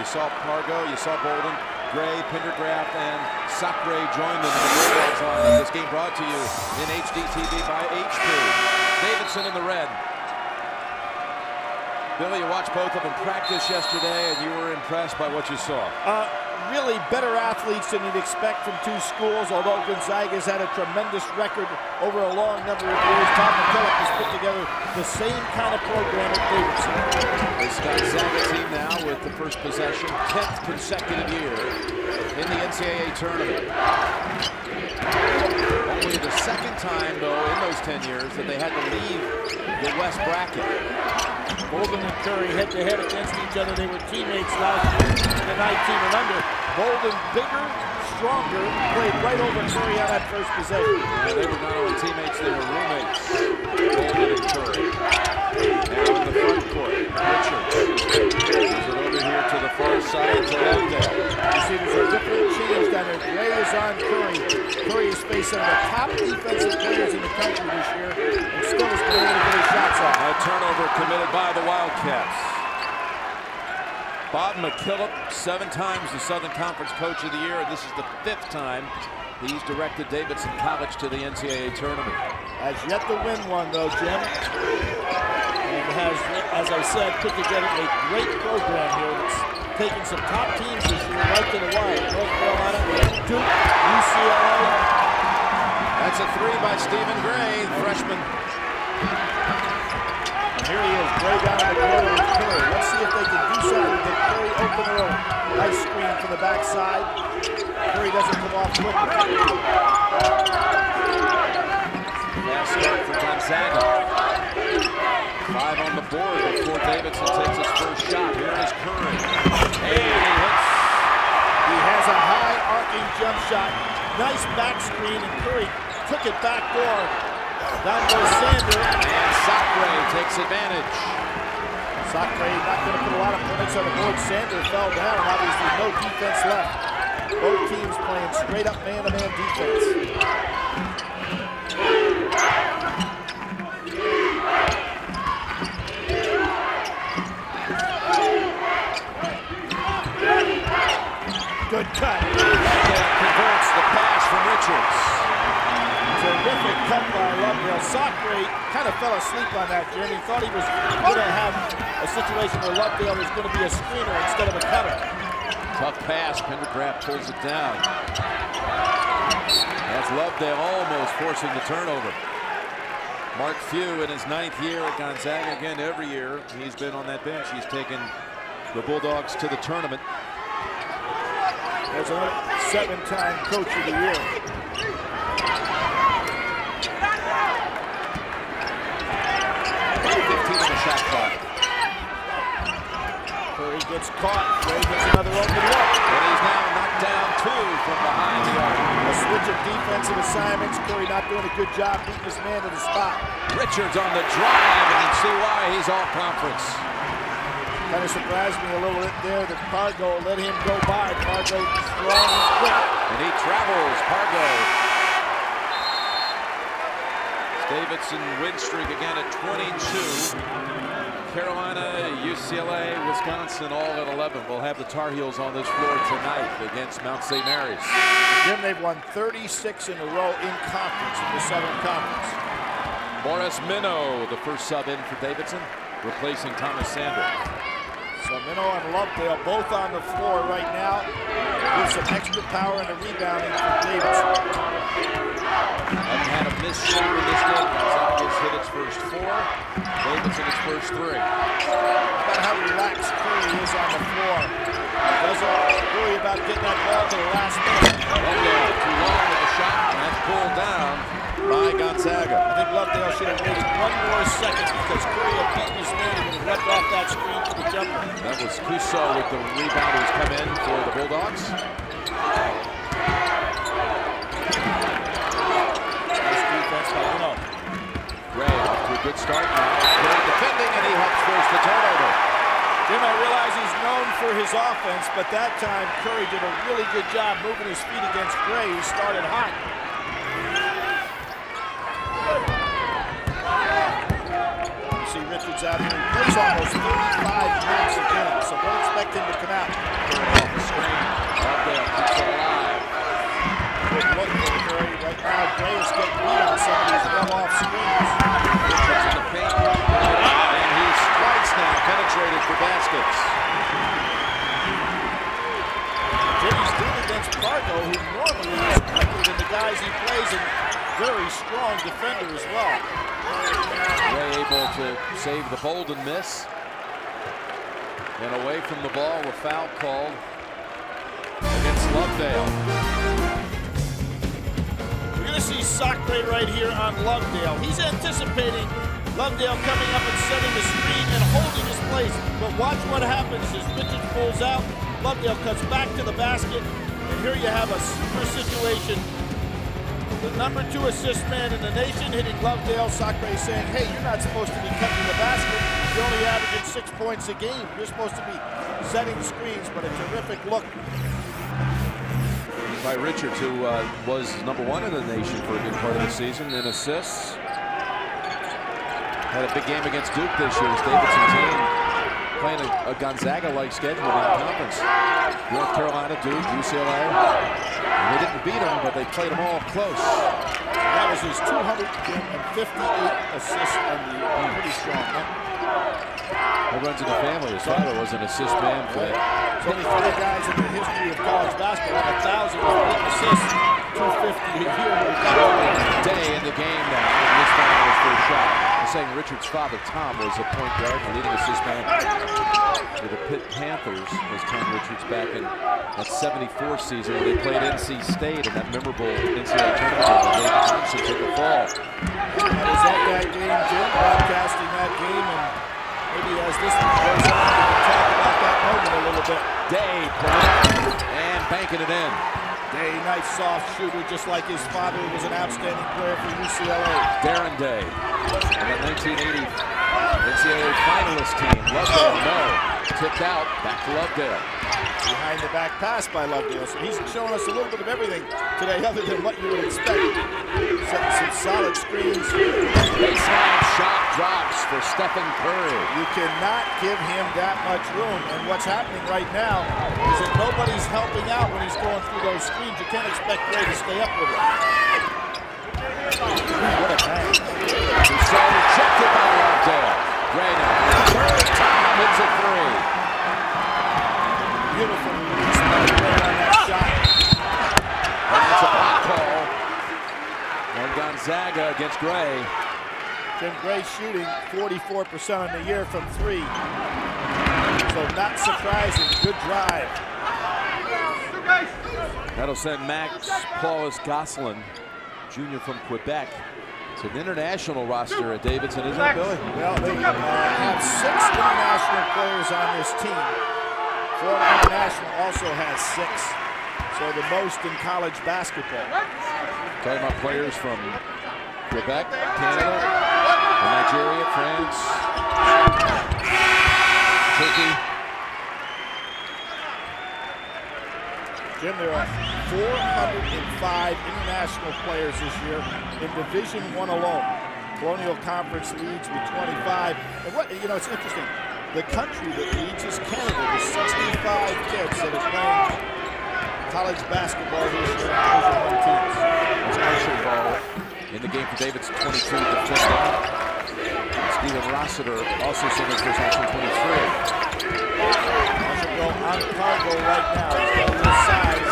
You saw Pargo, you saw Bouldin, Gray, Pendergraft, and Sacre join them in the lineup. This game brought to you in HDTV by HP. Davidson in the red. Billy, you watched both of them practice yesterday, and you were impressed by what you saw. Uh, really better athletes than you'd expect from two schools, although Gonzaga's had a tremendous record over a long number of years. Tom McKillop has put together the same kind of program at Davidson. This Gonzaga team now with the first possession, 10th consecutive year in the NCAA tournament. Only the second time, though, in those 10 years that they had to leave the West bracket. Bouldin and Curry head-to-head -head against each other. They were teammates last year in the 19 and under. Bouldin bigger, stronger, played right over Curry on that first possession. Yeah, they were not only teammates, they were roommates. Bouldin and Curry. Now in the front court, Richards. Moves it over here to the far side to Lovedale. You see there's a different change down there. Gray is on Curry. Curry is facing the top defensive players in the country this year and still has been to get his shots off. A turnover committed by the Wildcats. Bob McKillop, seven times the Southern Conference Coach of the Year, and this is the fifth time he's directed Davidson College to the NCAA tournament. Has yet to win one, though, Jim. And has, as I said, put together a great program here that's taken some top teams this year right to the wire. North Carolina, Duke, UCLA. That's a three by Steven Gray, freshman. Here he is, Gray down the corner with Curry. Let's see if they can do something to Curry open early. Nice screen from the backside. Curry doesn't come off quickly. Last start for Gonzaga. Five on the board before Davidson takes his first shot. Here is Curry. Hey, he hits. He has a high arcing jump shot. Nice back screen, and Curry took it back door. Down goes Sander. And Sacre takes advantage. Sacre not going to put a lot of points on the board. Sander fell down. Obviously, no defense left. Both teams playing straight up man-to-man defense. Good cut. That converts the pass from Richards. Terrific cut by Lovedale. Sacre kind of fell asleep that, He thought he was going to have a situation where Lovedale was going to be a screener instead of a cutter. Tough pass. Pendergraft pulls it down. That's Lovedale almost forcing the turnover. Mark Few in his ninth year at Gonzaga. Again, every year he's been on that bench. He's taken the Bulldogs to the tournament. There's a seven-time coach of the year. 15 on the shot clock. Curry gets caught. Gray gets another open look. And he's now knocked down two from behind the arc. A switch of defensive assignments. Curry not doing a good job beating his man to the spot. Richards on the drive, and you see why he's all conference. Kind of surprised me a little bit there that Pargo let him go by. Pargo strong and quick. And he travels. Pargo. Davidson win streak again at 22. Carolina, UCLA, Wisconsin all at 11. We'll have the Tar Heels on this floor tonight against Mount St. Mary's. Jim, they've won 36 in a row in conference in the Southern Conference. Boris Meno, the first sub in for Davidson, replacing Thomas Sander. So Minnow and Lovedale both on the floor right now. With some extra power and a rebounding for Davidson. Had a missed shot in this game. Gonzaga's hit its first four. Davidson its first three. About how relaxed Curry is on the floor. Doesn't worry about getting that ball to the last minute. Lovedale too long with the shot, and that's pulled down by Gonzaga. I think Lovedale should have waited one more second because Curry had beaten his man and left off that screen to the jumper. That was Kuso with the rebound who's come in for the Bulldogs. going. Gray off to a good start now. Gray defending, and he helps force the turnover. Jim, I realize he's known for his offense, but that time Curry did a really good job moving his feet against Gray, who started hot. You see Richards out here. He plays almost 35 minutes a game, so don't expect him to come out. Off the screen. All day. Is getting beat on some of these well-off screens. Richards in the paint. And he strikes now, penetrated for baskets. Jimmy's doing against Pargo, who normally is quicker than the guys he plays and very strong defender as well. Gray able to save the Bouldin miss. And away from the ball, a foul called against Lovedale. See Sacre right here on Lovedale. He's anticipating Lovedale coming up and setting the screen and holding his place. But watch what happens as Richards pulls out. Lovedale cuts back to the basket. And here you have a super situation. The number two assist man in the nation hitting Lovedale. Sacre saying, hey, you're not supposed to be cutting the basket. You're only averaging six points a game. You're supposed to be setting screens, but a terrific look by Richards, who uh, was number one in the nation for a good part of the season in assists. Had a big game against Duke this year as Davidson team playing a, a Gonzaga-like schedule in the conference. North Carolina, Duke, UCLA. And they didn't beat them, but they played them all close. That was his 258 assists on the. Pretty strong. Huh? He runs in the family. His father was an assist man for that. There's guys in the history of college basketball have a thousand assists, 250 a year. Daye in the game now. And this time his first shot. I'm saying Richard's father, Tom, was a point guard, the leading assist man for the Pitt Panthers. Was Tom Richards back in that 74 season when they played NC State in that memorable NCAA tournament where David Thompson took a fall. Was at that game, Jim, broadcasting that game, and maybe as this one goes on, we can talk about that moment a little bit. Daye and banking it in. Daye, nice soft shooter, just like his father who was an outstanding player for UCLA. Darren Daye. And the 1980 NCAA finalist team. Lovedale, no. Tipped out, back to Lovedale. Behind the back pass by Lovedale. So he's showing us a little bit of everything today other than what you would expect. Setting some solid screens. Baseline shot drops for Stephen Curry. You cannot give him that much room. And what's happening right now is that nobody's helping out when he's going through those screens. You can't expect Gray to stay up with it. What a bang. He's so rejected by Lovedale. Gray now. Third time hits a three. Beautiful. Smart play on that shot. And that's a block call. And Gonzaga against Gray. Jim Gray shooting 44% on the year from three. So not surprising. Good drive. That'll send Max Paulhus Gosselin, Jr. from Quebec. It's an international roster at Davidson, isn't it, Billy? Well, they uh, have six international players on this team. Florida International also has six. So the most in college basketball. Talking about players from Quebec, Canada, Nigeria, France, Turkey. Jim, there are 405 international players this year in Division One alone. Colonial Conference leads with 25. And what you know, it's interesting. The country that leads is Canada with 65 kids that are playing college basketball year in Division teams. It's Archambault in the game for Davidson, 22 defending. Stephen Rossiter also sending first action 23. Archambault on Pargo right now. He's got little size.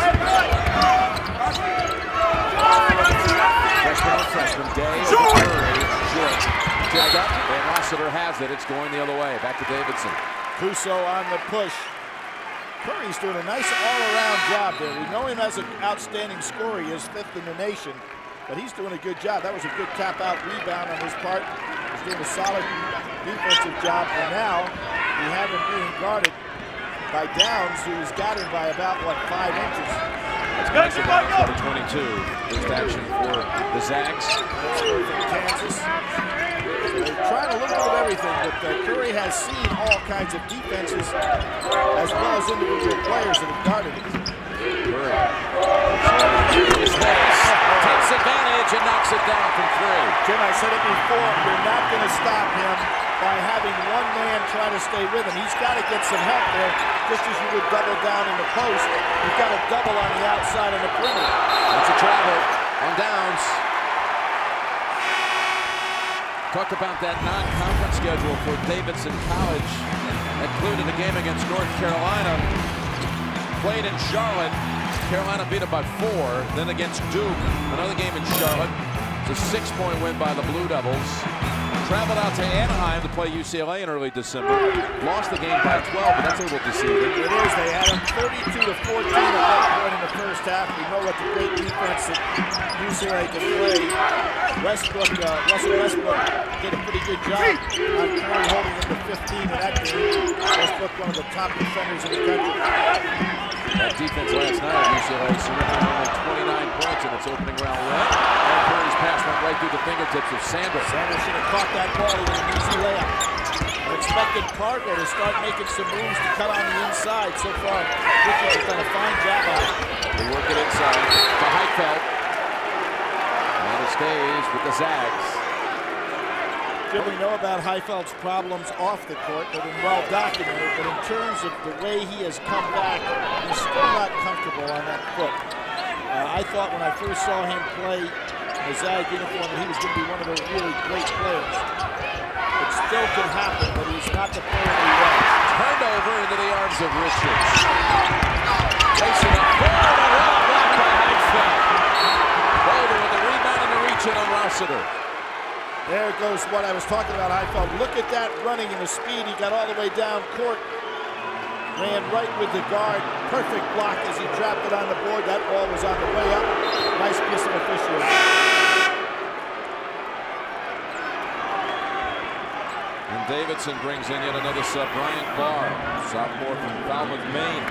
Freshman on freshman, Daye, Curry. Tipped up, and Rossiter has it. It's going the other way. Back to Davidson. Kuso on the push. Curry's doing a nice all-around job there. We know him as an outstanding scorer. He is fifth in the nation, but he's doing a good job. That was a good tap-out rebound on his part. He's doing a solid defensive job, and now we have him being guarded by Downs, who's got him by about, what, five inches. That's Max Adams, number 22. First action for the Zags. From Kansas. So they're trying a little bit of everything, but uh, Curry has seen all kinds of defenses as well as individual players that have guarded him. Curry. Takes advantage and knocks it down from three. Jim, I said it before, you're not going to stop him by having one man try to stay with him. He's got to get some help there, just as you would double down in the post. You've got to double on the outside of the perimeter. That's a travel on Downs. Talked about that non-conference schedule for Davidson College. Included a game against North Carolina. Played in Charlotte. Carolina beat it by four. Then against Duke, another game in Charlotte. It's a six-point win by the Blue Devils. Traveled out to Anaheim to play UCLA in early December. Lost the game by 12, but that's a little deceiving. It is. They had them 32 to 14 at that point in the first half. We know what the great defense that UCLA can play. Westbrook, uh, Russell Westbrook did a pretty good job on Curry holding them to 15 in that game. Westbrook, one of the top defenders in the country. That defense last night at UCLA surrendered only 29 points in its opening round win. And Curry's pass went right through the fingertips of Sanders. Sanders should have caught that ball with an easy layup. Expected Pargo to start making some moves to cut on the inside. So far, Richards has done a fine job on it. They work it inside to Heytvelt. And it stays with the Zags. Jim, we know about Heytvelt's problems off the court. They've been well documented, but in terms of the way he has come back, he's still not comfortable on that foot. Uh, I thought when I first saw him play in the Zag uniform that he was going to be one of the really great players. It still can happen, but he's not the player he was. Turned over into the arms of Richards. Facing a forward, a well blocked by Heytvelt. Bouldin with the rebound and the reach in on Rossiter. There goes what I was talking about, Heytvelt. Look at that running and the speed. He got all the way down court. Ran right with the guard. Perfect block as he dropped it on the board. That ball was on the way up. Nice piece of officiating. Davidson brings in yet another sub, Bryant Barr, sophomore from Falmouth, Maine.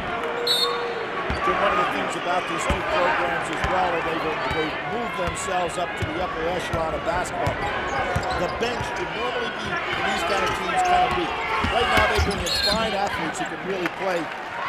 One of the things about these two programs as well they, they move themselves up to the upper echelon of basketball. The bench would normally be, in these kind of teams, kind of weak. Right now they bring in fine athletes who can really play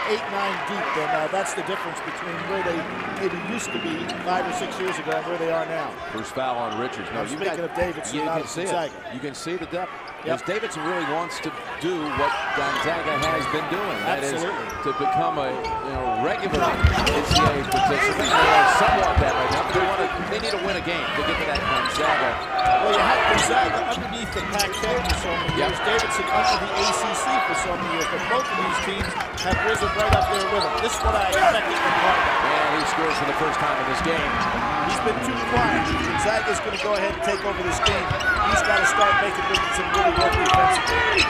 eight, nine deep, and uh, that's the difference between where they maybe used to be five or six years ago and where they are now. First foul on Richards. No, I'm you speaking got, of Davidson, you can see it. You can see the depth. Yep. Davidson really wants to do what Gonzaga has been doing. That is Absolutely. to become a you know, regular NCAA participant. They are somewhat that right now, but they, want to, they need to win a game to get to that Gonzaga. Well, you had Gonzaga underneath the Pac-10 for so many Yep. Davidson under the ACC for so many years, but both of these teams have risen right up there with them. This is what I expected from Parker. And scores for the first time in this game. He's been too quiet. Gonzaga's going to go ahead and take over this game. He's got to start making some really work defensively.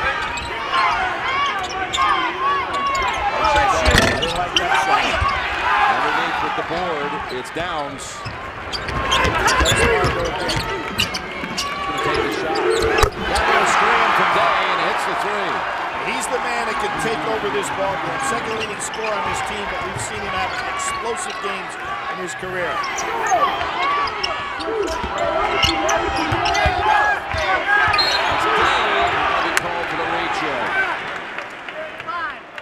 Underneath with the board, it's Downs. Going to take the shot. Got a screen from Daye and hits the three. He's the man that can take over this ball game. Second leading scorer on this team, but we've seen him have explosive games in his career.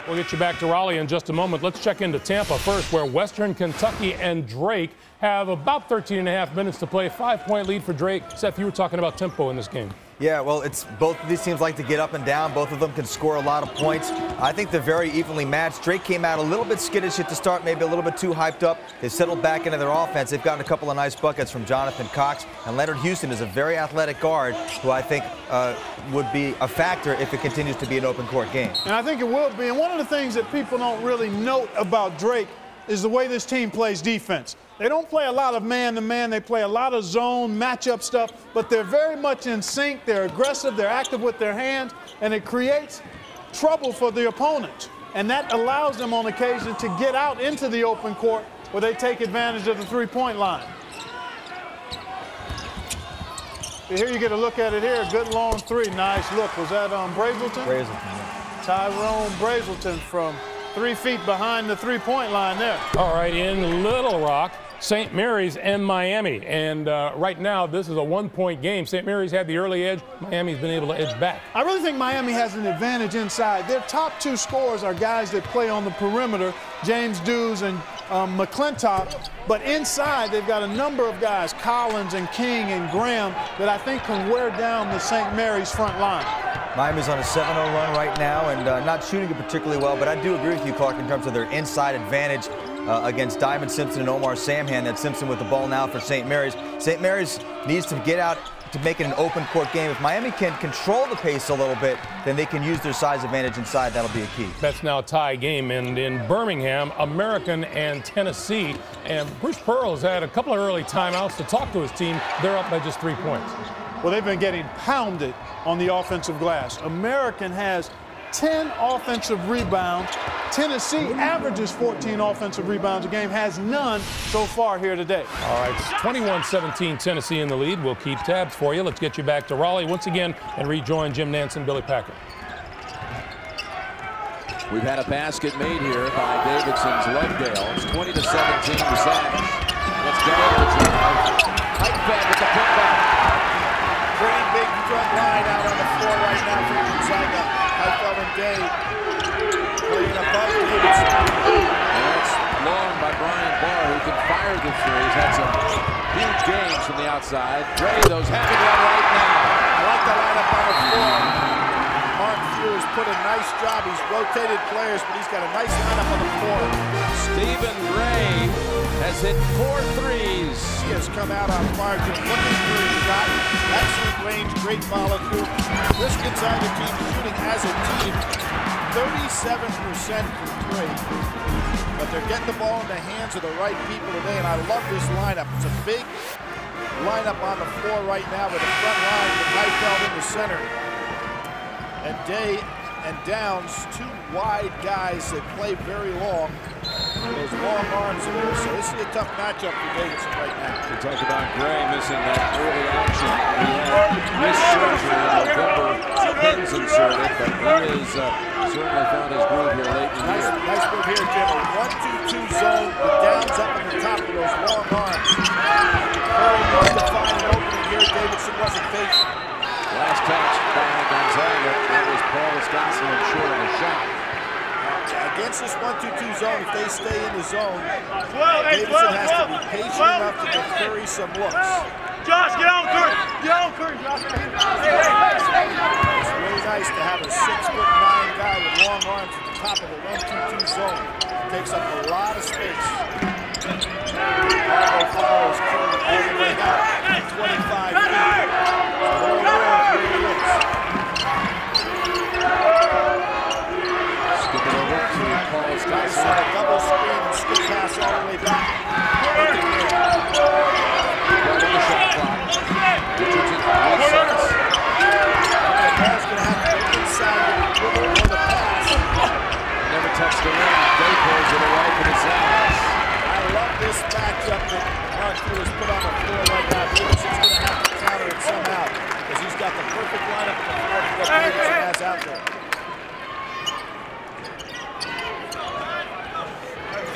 We'll get you back to Raleigh in just a moment. Let's check into Tampa first, where Western Kentucky and Drake have about 13 and a half minutes to play. Five point lead for Drake. Seth, you were talking about tempo in this game. Yeah, well, it's both of these teams like to get up and down. Both of them can score a lot of points. I think they're very evenly matched. Drake came out a little bit skittish at the start, maybe a little bit too hyped up. They settled back into their offense. They've gotten a couple of nice buckets from Jonathan Cox. And Leonard Houston is a very athletic guard who I think uh, would be a factor if it continues to be an open court game. And I think it will be. And one of the things that people don't really note about Drake is the way this team plays defense. They don't play a lot of man to man, they play a lot of zone, matchup stuff, but they're very much in sync. They're aggressive, they're active with their hands, and it creates trouble for the opponent. And that allows them on occasion to get out into the open court where they take advantage of the three point line. Here you get a look at it here. Good long three. Nice look. Was that um, Brazelton? Brazelton. Tyrone Brazelton from three feet behind the three-point line there. All right, in Little Rock, St. Mary's and Miami. And uh, right now, this is a one point game. St. Mary's had the early edge, Miami's been able to edge back. I really think Miami has an advantage inside. Their top two scorers are guys that play on the perimeter, James Dews and um, McClintock. But inside, they've got a number of guys, Collins and King and Graham, that I think can wear down the St. Mary's front line. Miami's on a 7-0 run right now and uh, not shooting it particularly well, but I do agree with you, Clark, in terms of their inside advantage uh, against Diamond Simpson and Omar Samhan. That Simpson with the ball now for St. Mary's. St. Mary's needs to get out to make it an open court game. If Miami can control the pace a little bit, then they can use their size advantage inside. That'll be a key. That's now a tie game. And in Birmingham, American and Tennessee. And Bruce Pearl has had a couple of early timeouts to talk to his team. They're up by just three points. Well, they've been getting pounded on the offensive glass. American has 10 offensive rebounds. Tennessee averages 14 offensive rebounds a game, has none so far here today. All right, 21-17 Tennessee in the lead. We'll keep tabs for you. Let's get you back to Raleigh once again and rejoin Jim Nantz and Billy Packer. We've had a basket made here by Davidson's Lovedale. It's 20 to 17 to Savage. Let's go. Height back with the putback. Pretty big front line out on the floor right now for Gonzaga. Heytvelt and Daye playing above Davidson. That's long by Bryant Barr, who can fire the three. He's had some huge games from the outside. Dre, those having one right now. I like the lineup on the floor. Mark Few has put a nice job. He's rotated players, but he's got a nice lineup on the floor. Steven Gray has hit four threes. He has come out on fire, just looking for his shot. Excellent range, great follow through. This Gonzaga team shooting as a team 37% from three. But they're getting the ball in the hands of the right people today, and I love this lineup. It's a big lineup on the floor right now with the front line with Heytvelt in the center. And Daye and Downs, two wide guys that play very long. Those long arms in there. So this is a tough matchup for Davidson right now. We talked about Gray missing that early action. He had missed surgery in November, pins inserted, but he has uh, certainly found his groove here late in the Nice, year. nice move here, Jim. A one-two-two zone with Downs up on the top of those long arms. Very needs to find an opening here. Davidson wasn't patient. Last catch by Gonzaga. That was Paulhus Gosselin short of the shot. Against this one-two-two zone, if they stay in the zone, Davidson has to be patient enough to give Curry some looks. Josh, get on Curry! Get on Curry, Josh! Hey, hey, It's really nice to have a six-foot-nine guy with long arms at the top of a one-two-two zone. It Takes up a lot of space. Marco follows Curry all the way out, 25 feet. So they're aware he is. Skip it over to Nice Wisconsin. a double screen and skip pass all the way back. Look at here. Right on the shot clock. Richardson, three seconds. The ball's going to have to go inside with the dribble or the pass. Rim. Daye pulls it away from eyes. I love this matchup that Mark has put on the floor right now. Davidson's going to have to counter it somehow because he's got the perfect lineup on the floor for what has out there.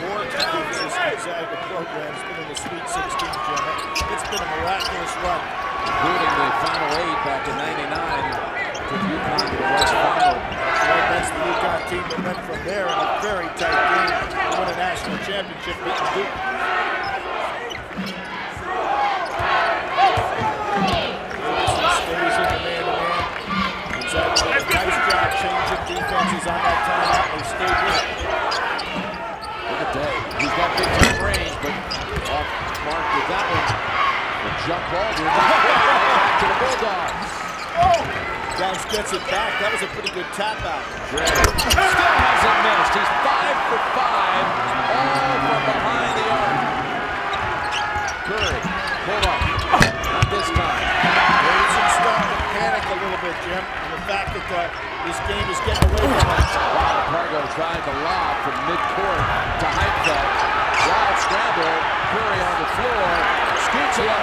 Four times this Gonzaga program's been in the Sweet 16, Jim. It's been a miraculous run. including the final eight back in 99 took UConn to the West Final. Right, that's the UConn team that went from there in a very tight game to win a national championship. Stays in the man-to-man. A nice job changing defenses on that timeout. They stayed with it. Look at that. He's got big time range, but off mark with that one. The jump ball. To the Bulldogs. Downs gets it back. That was a pretty good tap out. Still hasn't missed. He's five for five, all from behind the arc. Curry, pull up. Not this time. Davidson's starting to panic a little bit, Jim. And the fact that uh, this game is getting away from them. Wow, Pargo tried to lob from midcourt to Heytvelt. Wild scramble. Curry on the floor. Scoots it up.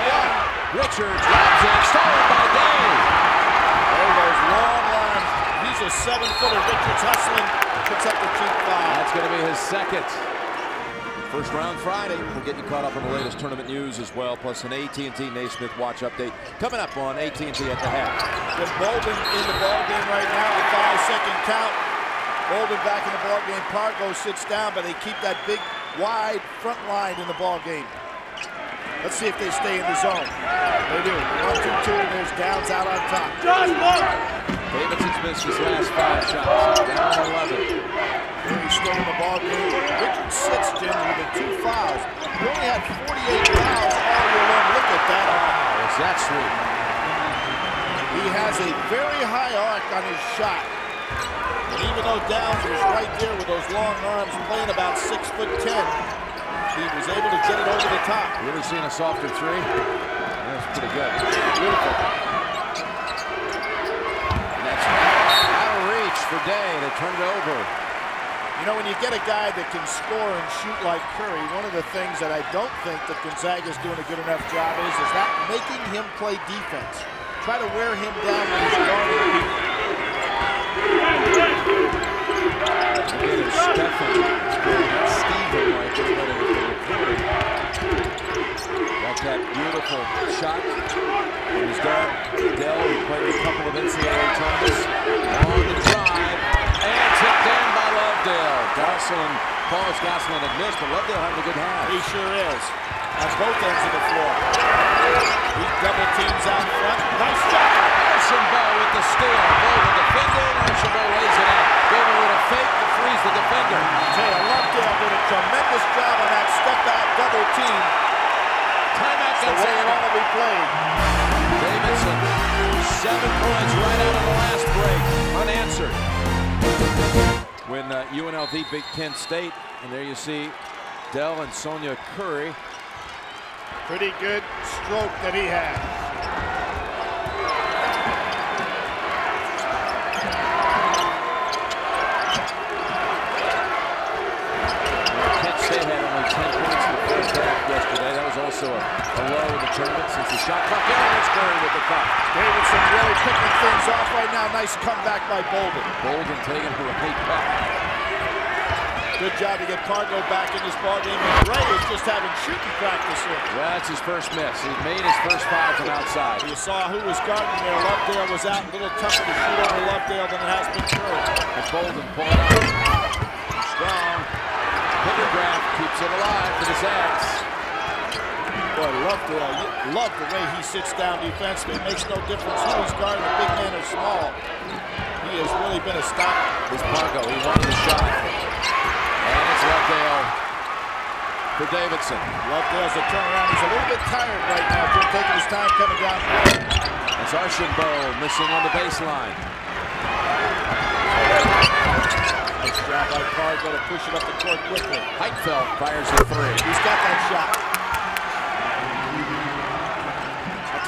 Richards lobs it. Stolen by Daye. Long. He's a seven-footer. Richards hustling. Puts up the cheap foul. That's going to be his second. First round Friday. We'll get you caught up on the latest tournament news as well, plus an AT&T Naismith watch update coming up on AT&T at the half. With Bouldin in the ballgame right now, a five-second count. Bouldin back in the ballgame. Pargo sits down, but they keep that big, wide front line in the ballgame. Let's see if they stay in the zone. They do. One, two, two. and There's Downs out on top. Josh, look! Davidson's missed his last five shots. Down 11. He's still in the ballgame. Richard sits, Jim, with the two fouls. He only had 48 fouls all year long. Look at that. Was that sweet? He has a very high arc on his shot. And even though Downs was right there with those long arms, playing about six foot ten, he was able to get it over the top. You ever seen a softer three? That's pretty good. Beautiful. And that's out of reach for Daye. They turn it over. You know, when you get a guy that can score and shoot like Curry, one of the things that I don't think that Gonzaga is doing a good enough job is, is not making him play defense. Try to wear him down when he's guarding it's Stephen. It's Steven right there, but it was the recording. Got that beautiful shot. Was done. Dell, who played a couple of NCAA tournaments, on the drive, and tipped in by Lovedale. Gosselin, Paulhus Gosselin had missed, but Lovedale having a good half. He sure is. On both ends of the floor. He UNLV beat Kent State, and there you see Dell and Sonya Curry. Pretty good stroke that he had. Kent State had only 10 points in the first half yesterday. That was also a, a low in the tournament since the shot clock. And there's Curry with the cup. Davidson really picking things off right now. Nice comeback by Bouldin. Bouldin taking her late cup. Good job to get Pargo back in this ballgame. And Gray is just having shooting practice here. Well, that's his first miss. He made his first foul from outside. You saw who was guarding there. Lovedale was out. A little tougher to shoot over Lovedale than it has been Curry. And Bouldin pulling out. Strong. Pendergraft keeps it alive for the Zags. Boy, Lovedale, you love the way he sits down defensively. It makes no difference who he's guarding, a big man or small. He has really been a stop. This Pargo, he wanted the shot. It's Lovedale for Davidson. Lovedale's a turnaround. He's a little bit tired right now. Just taking his time coming down. That's Archambault missing on the baseline. Nice job by Pargo to push it up the court quickly. Heytvelt fires the three. He's got that shot.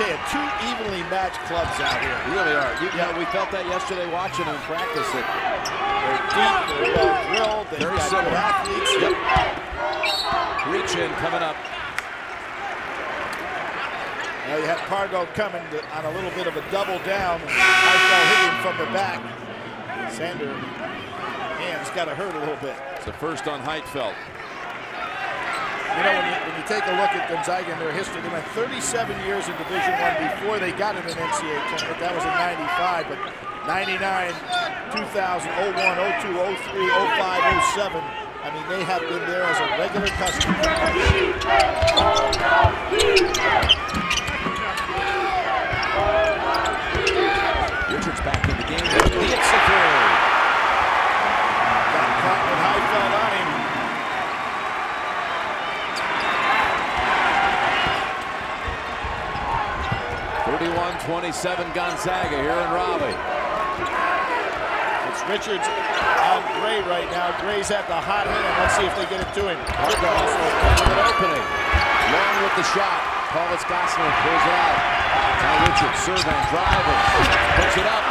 Tell you, two evenly matched clubs out here. Really are. You, Yeah. know, we felt that yesterday watching them practice it. They're deep, they're well drilled, they've Very got good similar. athletes. Yep. Reach in coming up. Now you have Pargo coming to, on a little bit of a double down. Heytvelt hitting from the back. Sander hands got to hurt a little bit. It's the first on Heytvelt. You know, when you, when you take a look at Gonzaga and their history, they went 37 years in Division One before they got in an NCAA tournament. That was in 95, but 99, 2000, 01, 02, 03, 05, 07. I mean, they have been there as a regular customer. Richards back in the game. He hits the three. Got caught with Heytvelt on him. Thirty-one, 27 Gonzaga here in Raleigh. It's Richards on Gray right now. Gray's at the hot hand. Let's see if they get it to him. Also an opening. Long with the shot. Paulhus Gosselin pulls it out. Now Richards serving, driving, puts it up.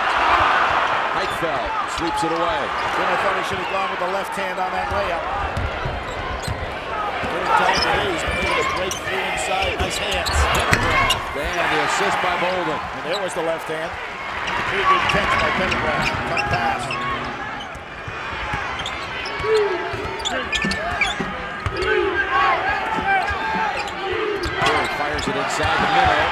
Heytvelt sweeps it away. Then I thought he should have gone with the left hand on that layup. Third time he's been able to break through inside. Nice hands. And the assist by Bouldin. And there was the left hand. Pretty good catch by Pendergraft. Tough pass. Fires it inside the middle.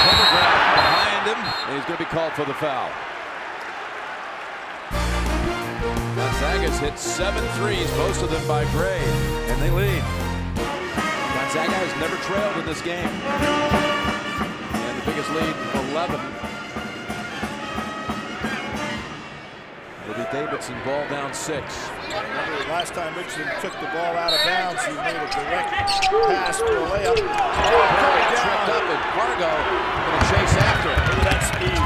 Pendergraft behind him, and he's going to be called for the foul. Gonzaga's hit seven threes, most of them by Gray, and they lead. Gonzaga has never trailed in this game. And the biggest lead, 11. It'll be Davidson ball down six. Remember, last time Richardson took the ball out of bounds, he made a direct pass for a layup. Oh, tripped up and Pargo going to chase after it. Look at that speed.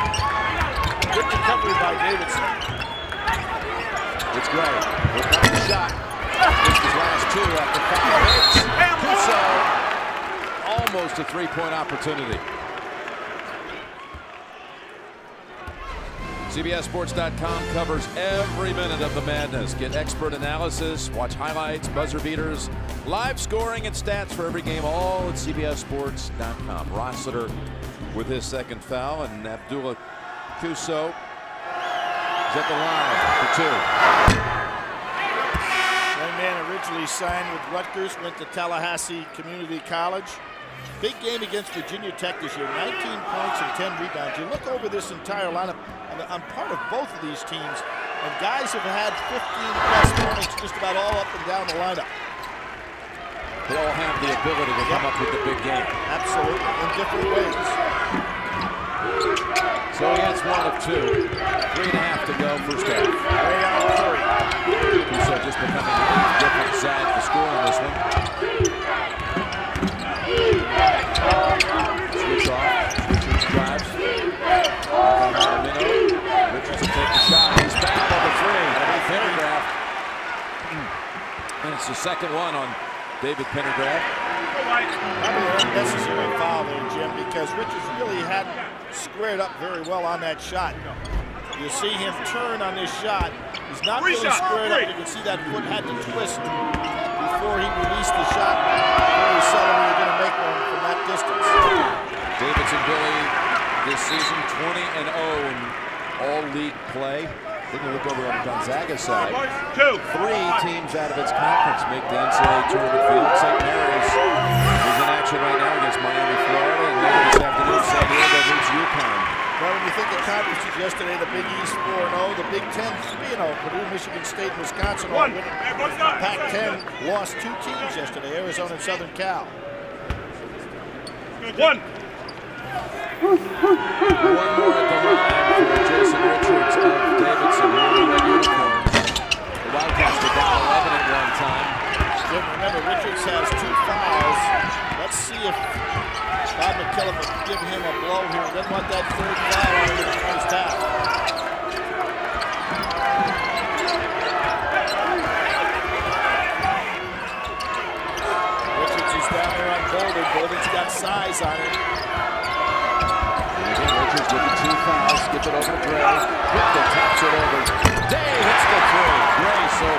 Good recovery by Davidson. It's great. Comes the shot. Missed his last two after foul. Hits. Almost a three-point opportunity. CBSSports.com covers every minute of the madness. Get expert analysis, watch highlights, buzzer beaters, live scoring and stats for every game, all at CBSSports.com. Rossiter with his second foul, and Abdullah Kuso is at the line for two. Man originally signed with Rutgers, went to Tallahassee Community College. Big game against Virginia Tech this year, 19 points and 10 rebounds. You look over this entire lineup, I'm part of both of these teams, and guys have had 15 plus points just about all up and down the lineup. They all have the ability to come up with the big game. Absolutely, in different ways. So he gets one of two. Three and a half to go first half. On just becoming a different side to score in this one. Switch off. Richards drives. Richards will take the shot. He's fouled on the three. Pendergraft. And it's the second one on David Pendergraft. Probably unnecessary foul there, Jim, because Richards really hadn't squared up very well on that shot. You see him turn on this shot. He's not really squared up. You can see that foot had to twist before he released the shot. Very seldom you're going to make one from that distance. Davidson Billy this season 20 and 0 in all league play. Then you look over on the Gonzaga side. Three teams out of its conference make the NCAA tournament field. St. Mary's is in action right now against Miami, Florida, and later this afternoon, San Diego meets UConn. Well, when you think of conferences yesterday, the Big East 4-0, the Big Ten 3-0, Purdue, Michigan State, Wisconsin all winning. Pac-10 lost two teams yesterday, Arizona and Southern Cal. One. One more uh, at the line for Jason Richards of Davidson, wearing the Wildcats were down 11 at one time. Jim, remember, Richards has two fouls. Let's see if Bob McKillop will give him a blow here. Doesn't want that third foul on him first half. Richards is down there on Golden. Golden's got size on him. Richards with the two fouls. Skip it over to Gray. Quickly taps it over. Daye hits the three. Gray so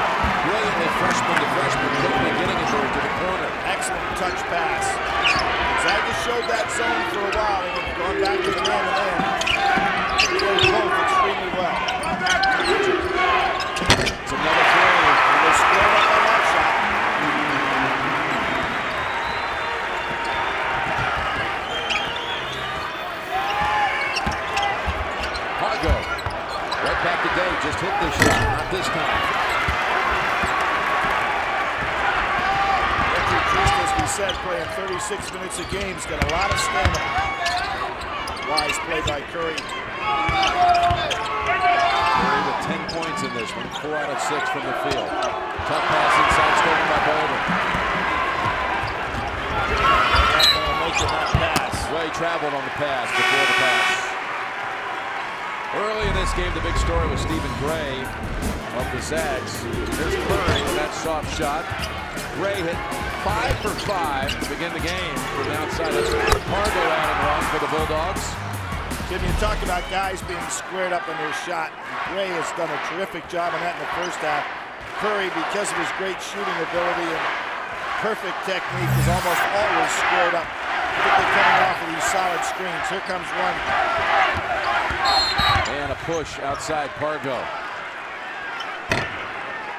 brilliantly freshman to freshman, quickly getting it there to the corner. Excellent touch pass. Gonzaga showed that zone for a while and gone back to the man to man. Five for five to begin the game from outside. That's Pargo out and one for the Bulldogs. Jim, you talk about guys being squared up in their shot. Gray has done a terrific job on that in the first half. Curry, because of his great shooting ability and perfect technique, is almost always squared up, particularly coming off of these solid screens. Here comes one. And a push outside Pargo.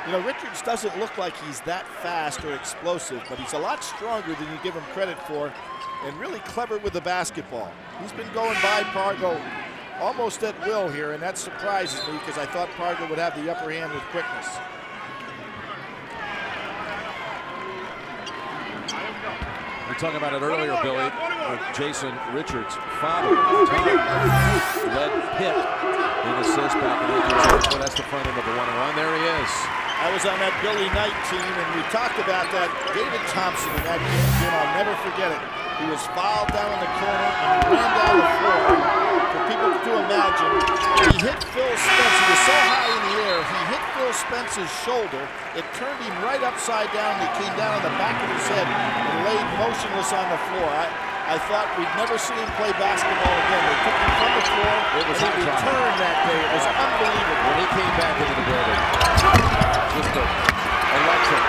You know, Richards doesn't look like he's that fast or explosive, but he's a lot stronger than you give him credit for and really clever with the basketball. He's been going by Pargo almost at will here, and that surprises me because I thought Pargo would have the upper hand with quickness. We talked about it earlier, Billy, with Jason Richards' father, Tom, led Pitt in assists back in 1864. That's the front end of the one and one. There he is. I was on that Billy Knight team, and we talked about that. David Thompson in that game, Jim, I'll never forget it. He was fouled down in the corner, and ran down the floor. For people to imagine, he hit Phil Spence. He was so high in the air, he hit Phil Spence's shoulder. It turned him right upside down. He came down on the back of his head and laid motionless on the floor. I, I thought we'd never see him play basketball again. They took him from the floor, It was and he returned that day. It was unbelievable. When he came back into the building, just a electric.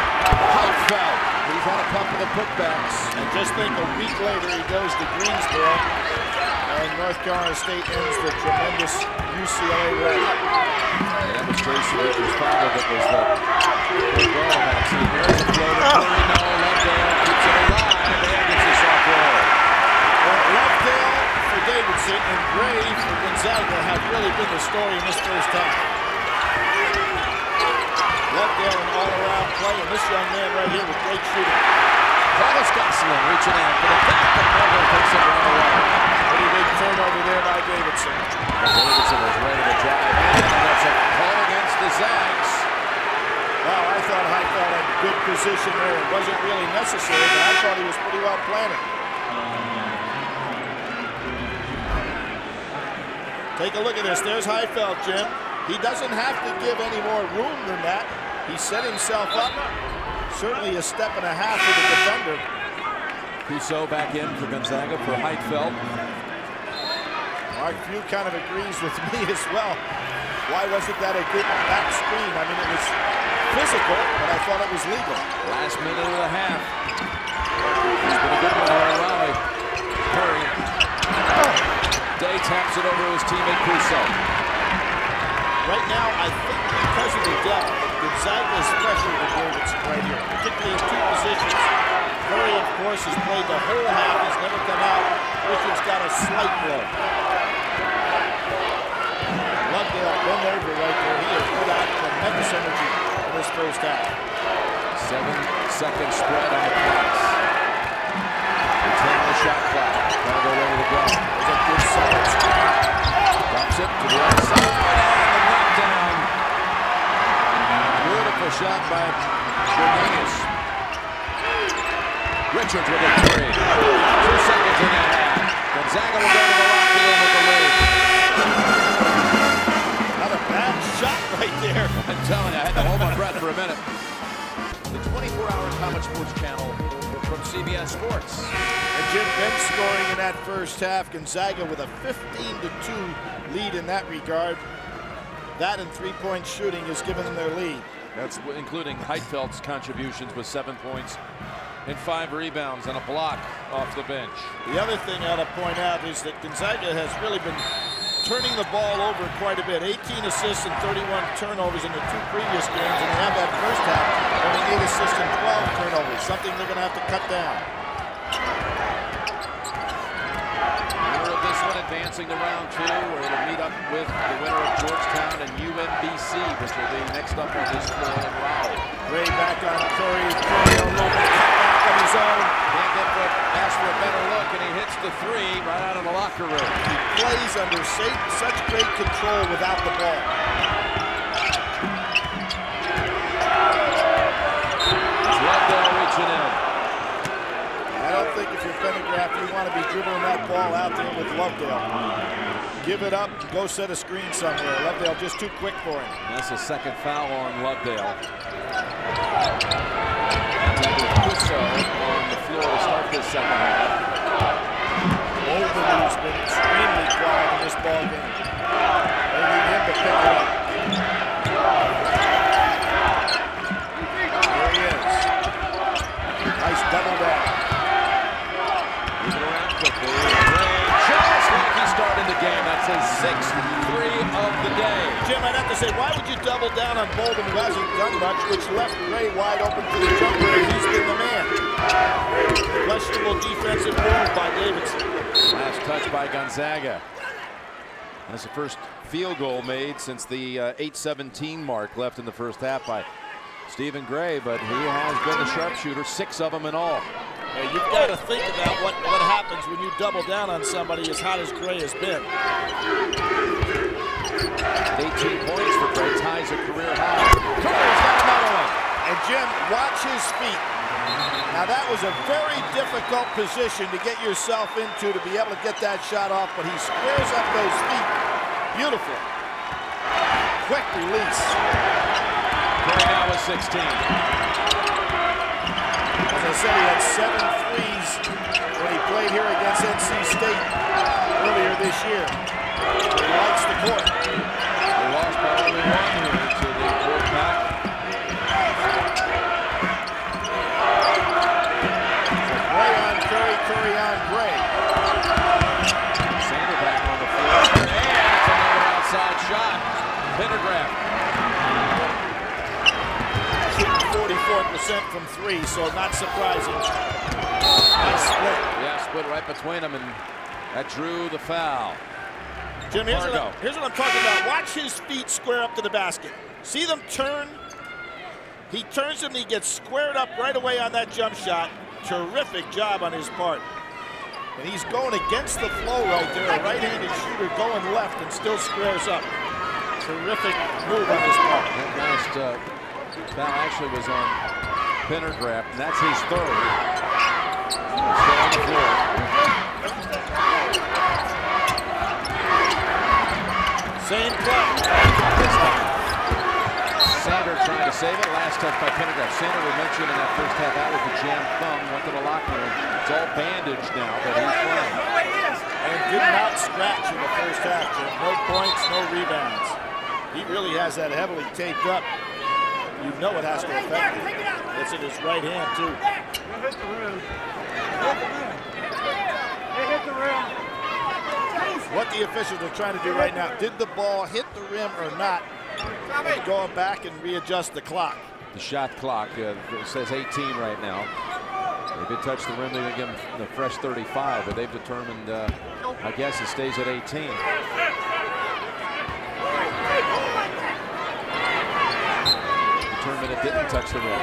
Heytvelt. He's had a couple of putbacks. And just think, a week later, he goes to Greensboro, and North Carolina State ends the tremendous UCLA run. And that was Tracy Richards' father that was the ball that team. There's a floater. Torino, Lovedale keeps it alive. There gets the soft roll. Well, Lovedale for Davidson and Gray for Gonzaga have really been the story in this first half. Left Lovedale an all-around play, and this young man right here with great shooting. Paulhus Gosselin reaching in for the back, but Morgan takes it right away. Pretty big turnover there by Davidson. Davidson is ready to drive in, and that's a call against the Zags. Wow, I thought Heytvelt had a good position there. It wasn't really necessary, but I thought he was pretty well planted. Take a look at this. There's Heytvelt, Jim. He doesn't have to give any more room than that. He set himself up. Certainly a step and a half for the defender. Kuso back in for Gonzaga for Heytvelt. Mark Few kind of agrees with me as well. Why wasn't that a good back screen? I mean, it was physical, but I thought it was legal. Last minute of the half. It's been a good one here in Raleigh. Curry. Daye taps it over to his teammate Kuso. Right now, I think because of the depth, Gonzaga is fresher than Davidson right here, particularly in two positions. Curry, of course, has played the whole half. He's never come out. Richards got a slight blow. Lovedale bent over right there. He has put out tremendous energy in this first half. Seven second spread on the pass. Return the shot clock. Gotta go ready to go. There's a good solid. Drops it to the outside oh, and the knockdown. Beautiful shot by Jordanus. Richards with a three. Two seconds and a half. Gonzaga will go to the locker room with the lead. Not a bad shot right there. I'm telling you, I had to hold my breath for a minute. The 24-hour Comet Sports Channel from CBS Sports. And Jim Bench scoring in that first half. Gonzaga with a 15 to 2 lead in that regard. That and three-point shooting has given them their lead. That's including Heytvelt's contributions with seven points and five rebounds and a block off the bench. The other thing I ought to point out is that Gonzaga has really been turning the ball over quite a bit. 18 assists and 31 turnovers in the two previous games, and they have that first half only 8 assists and 12 turnovers, something they're going to have to cut down. Winner of this one advancing to round two, where it'll meet up with the winner of Georgetown and UMBC, which will be next up on this floor in Raleigh. Ray back on Curry. Curry a little bit cut back on his own. Can't get for ask for a better look, and he hits the three right out of the locker room. He plays under such great control without the ball. Lovedale reaching in. I Pendergraft, you want to be dribbling that ball out there with Lovedale. Give it up, go set a screen somewhere. Lovedale just too quick for him. That's a second foul on Lovedale. Kuso on the floor to start this second half. Overly's been extremely quiet in this ball game. They need him to pick it up. There he is. Nice double down. Moving around quickly. Ray just like he started the game. That's his sixth three of the day. Jim, I'd have to say, why would you double down on Bouldin, who hasn't done much, which left Ray wide open for the jumper, and he's been the man. Questionable defensive move by Davidson. Last touch by Gonzaga. That's the first field goal made since the uh, 8-17 mark left in the first half by Steven Gray, but he has been the sharpshooter, six of them in all. Yeah, you've got to think about what, what happens when you double down on somebody as hot as Gray has been. 18 points for Drake, ties a career high. Curry's got another one. And Jim, watch his feet. Now that was a very difficult position to get yourself into to be able to get that shot off, but he squares up those feet. Beautiful. Quick release. Curry now with 16. I said, he had seven threes when he played here against NC State earlier this year. He likes the court. They lost by only one here to the fourth pack. Gray on Curry, Curry on Gray. Sander back on the floor. And it's another outside shot. Pendergraft. Shooting 44% from three, so not surprising. Nice split. Yeah, split right between them, and that drew the foul. Jim, here's what, I, Pargo. here's what I'm talking about. Watch his feet square up to the basket. See them turn? He turns them, he gets squared up right away on that jump shot. Terrific job on his part. And he's going against the flow right there. A right-handed shooter going left and still squares up. Terrific move on his part. That last uh, foul actually was on Pendergraft, and that's his third. Still on the floor. Same play. Sander trying to save it. Last touch by Pendergraft. Sander we mentioned in that first half out with the jam thumb. Went to the locker room. It's all bandaged now, but he's playing. And did not scratch in the first half, Jim. No points, no rebounds. He really has that heavily taped up. You know it has to affect him. It's in his right hand, too. Hit the rim. It hit the rim. What the officials are trying to do right now, did the ball hit the rim or not? Going back and readjust the clock. The shot clock uh, says 18 right now. If it touched the rim, they're going to give him the fresh 35, but they've determined, uh, I guess, it stays at 18. Didn't touch the rim.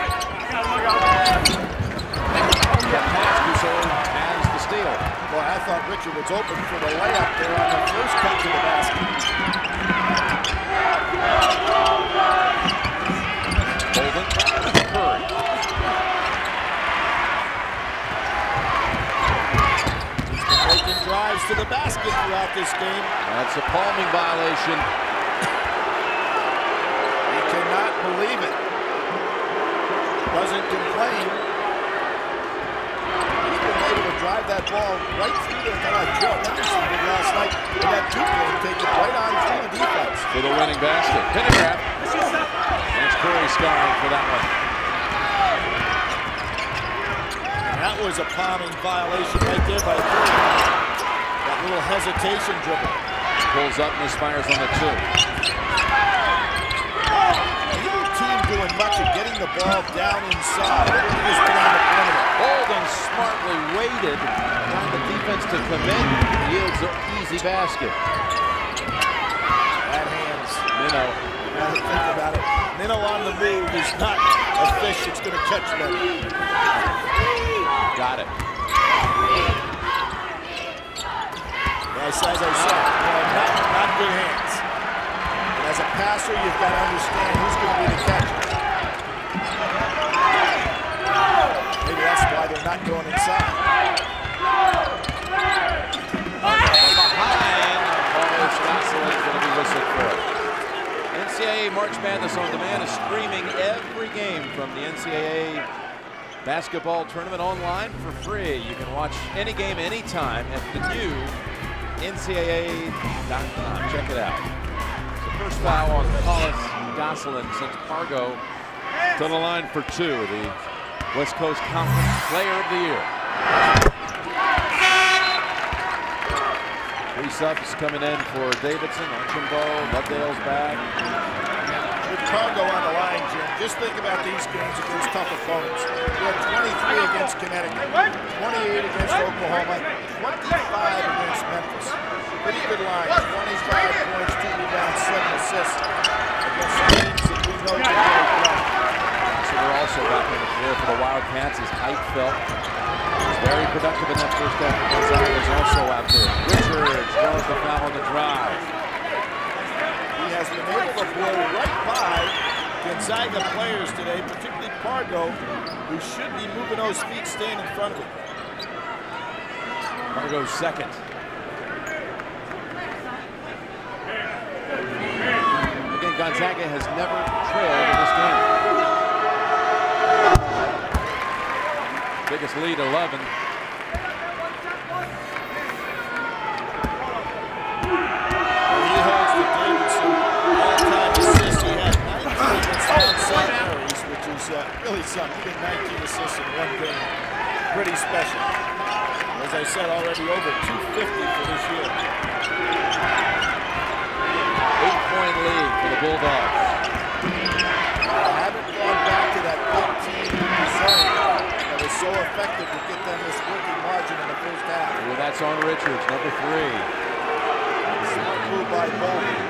Gasol has the steal. Boy, I thought Richard was open for the layup there on the first cut to the basket. Holden, Curry. Making drives to the basket throughout this game. That's a palming violation. He cannot believe it. Doesn't complain. He's been able to drive that ball right through the kind of Joe Henderson did last night with that two point, take it right on through the defense. for the winning basket. Pendergraft. That's Curry scoring for that one. And that was a palming violation right there by Curry. That little hesitation dribble. Pulls up, and misfires on the two. Neither team doing much of getting the ball down inside. Everything been on the perimeter. Smartly waited, allowed the defense to come in, yields an easy basket. Bad hands. Minnow. Now that I think about it, Minnow on the move is not a fish that's going to catch them. Got it. As, as I said, not, not good hands. Passer, you've got to understand who's going to be the catcher. Maybe that's why they're not going inside. NCAA March Madness on Demand is streaming every game from the NCAA basketball tournament online for free. You can watch any game anytime at the new NCAA.com. Check it out. Foul on Paulhus Gosselin since Pargo to the line for two, the West Coast Conference Player of the Year. Three subs coming in for Davidson, Archambault, Lovedale's back. With Pargo on the line, Jim, just think about these games against tough opponents. We had 23 against Connecticut, 28 against Oklahoma, 25 against Memphis. Pretty good line, 25 points, 2 rebounds, 7 assists against teams that we know can really play. So we're also back on the floor for the Wildcats as Heytvelt was very productive in that first half. Gonzaga is also out there. Richards draws the foul on the drive. He has been able to blow right by Gonzaga players today, particularly Pargo, who should be moving those feet staying in front of him. Pargo's second. Gonzaga has never trailed in this game. Biggest lead, 11. He the Davidson all-time assist. He had 19 against Mount which is uh, really something. He 19 assists in one game. Pretty special. As I said already, over 250 for this year. Eight-point lead for the Bulldogs. I haven't gone back to that 15 zone that was so effective to get them this working margin in the first half. Well, that's on Richards, number three. Moved by Bowman.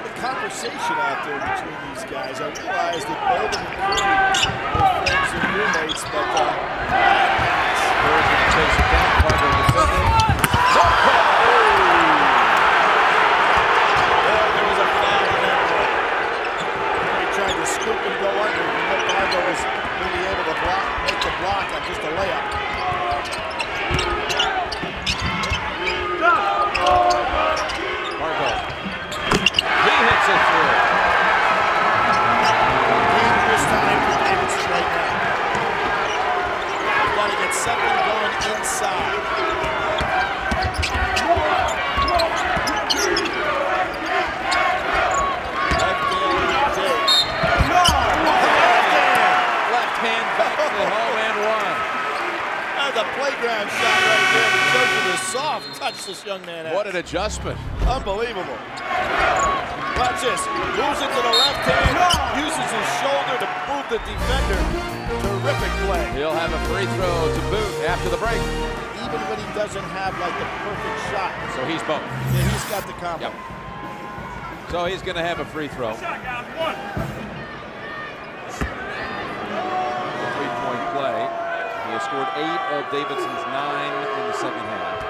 The conversation out there between these guys, I realized that Bowman and Curry were friends and roommates, but uh, Curry's going to chase it down. Pargo defending. No call. well, there was a foul in that one. They tried to scoop and go under, and Nick Pargo was really able to block, make the block on just a layup. Pargo. He hits it through. dangerous time for Davidson right now. They've got to get something going inside. Left hand, Dave. Left hand back to the home and one. That's a playground shot right there. It shows you the soft touch this young man has. What an adjustment. Unbelievable. Watch this. Moves it to the left hand. Uses his shoulder to move the defender. Terrific play. He'll have a free throw to boot after the break. Even when he doesn't have like the perfect shot, So he's both. yeah, he's got the combo. Yep. So he's going to have a free throw. Three-point play. He has scored eight of Davidson's nine in the second half.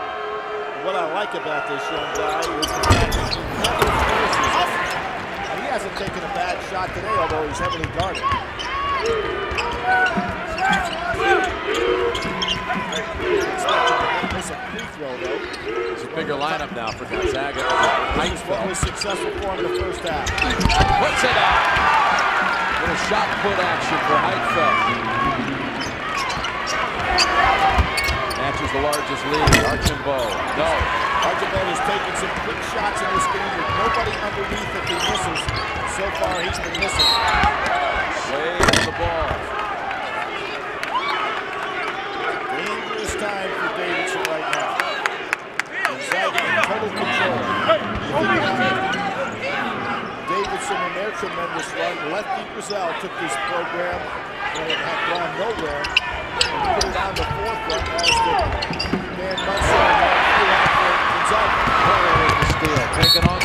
What I like about this young guy is that he never finishes. And he hasn't taken a bad shot today, although he's heavily guarded. It's a free throw, though. It's a bigger lineup now for Gonzaga. What was successful for him in the first half. puts it out. Little shot put action for Heytvelt. The largest lead. Archambault. No. Archibald has taken some quick shots in this game with nobody underneath if he misses. So far, he's been missing. Way on the ball. Dangerous time for Davidson right now. Gonzaga in total control. Davidson in their tremendous run. Lefty Driesell took this program when it had gone nowhere and put it the forefront as the on.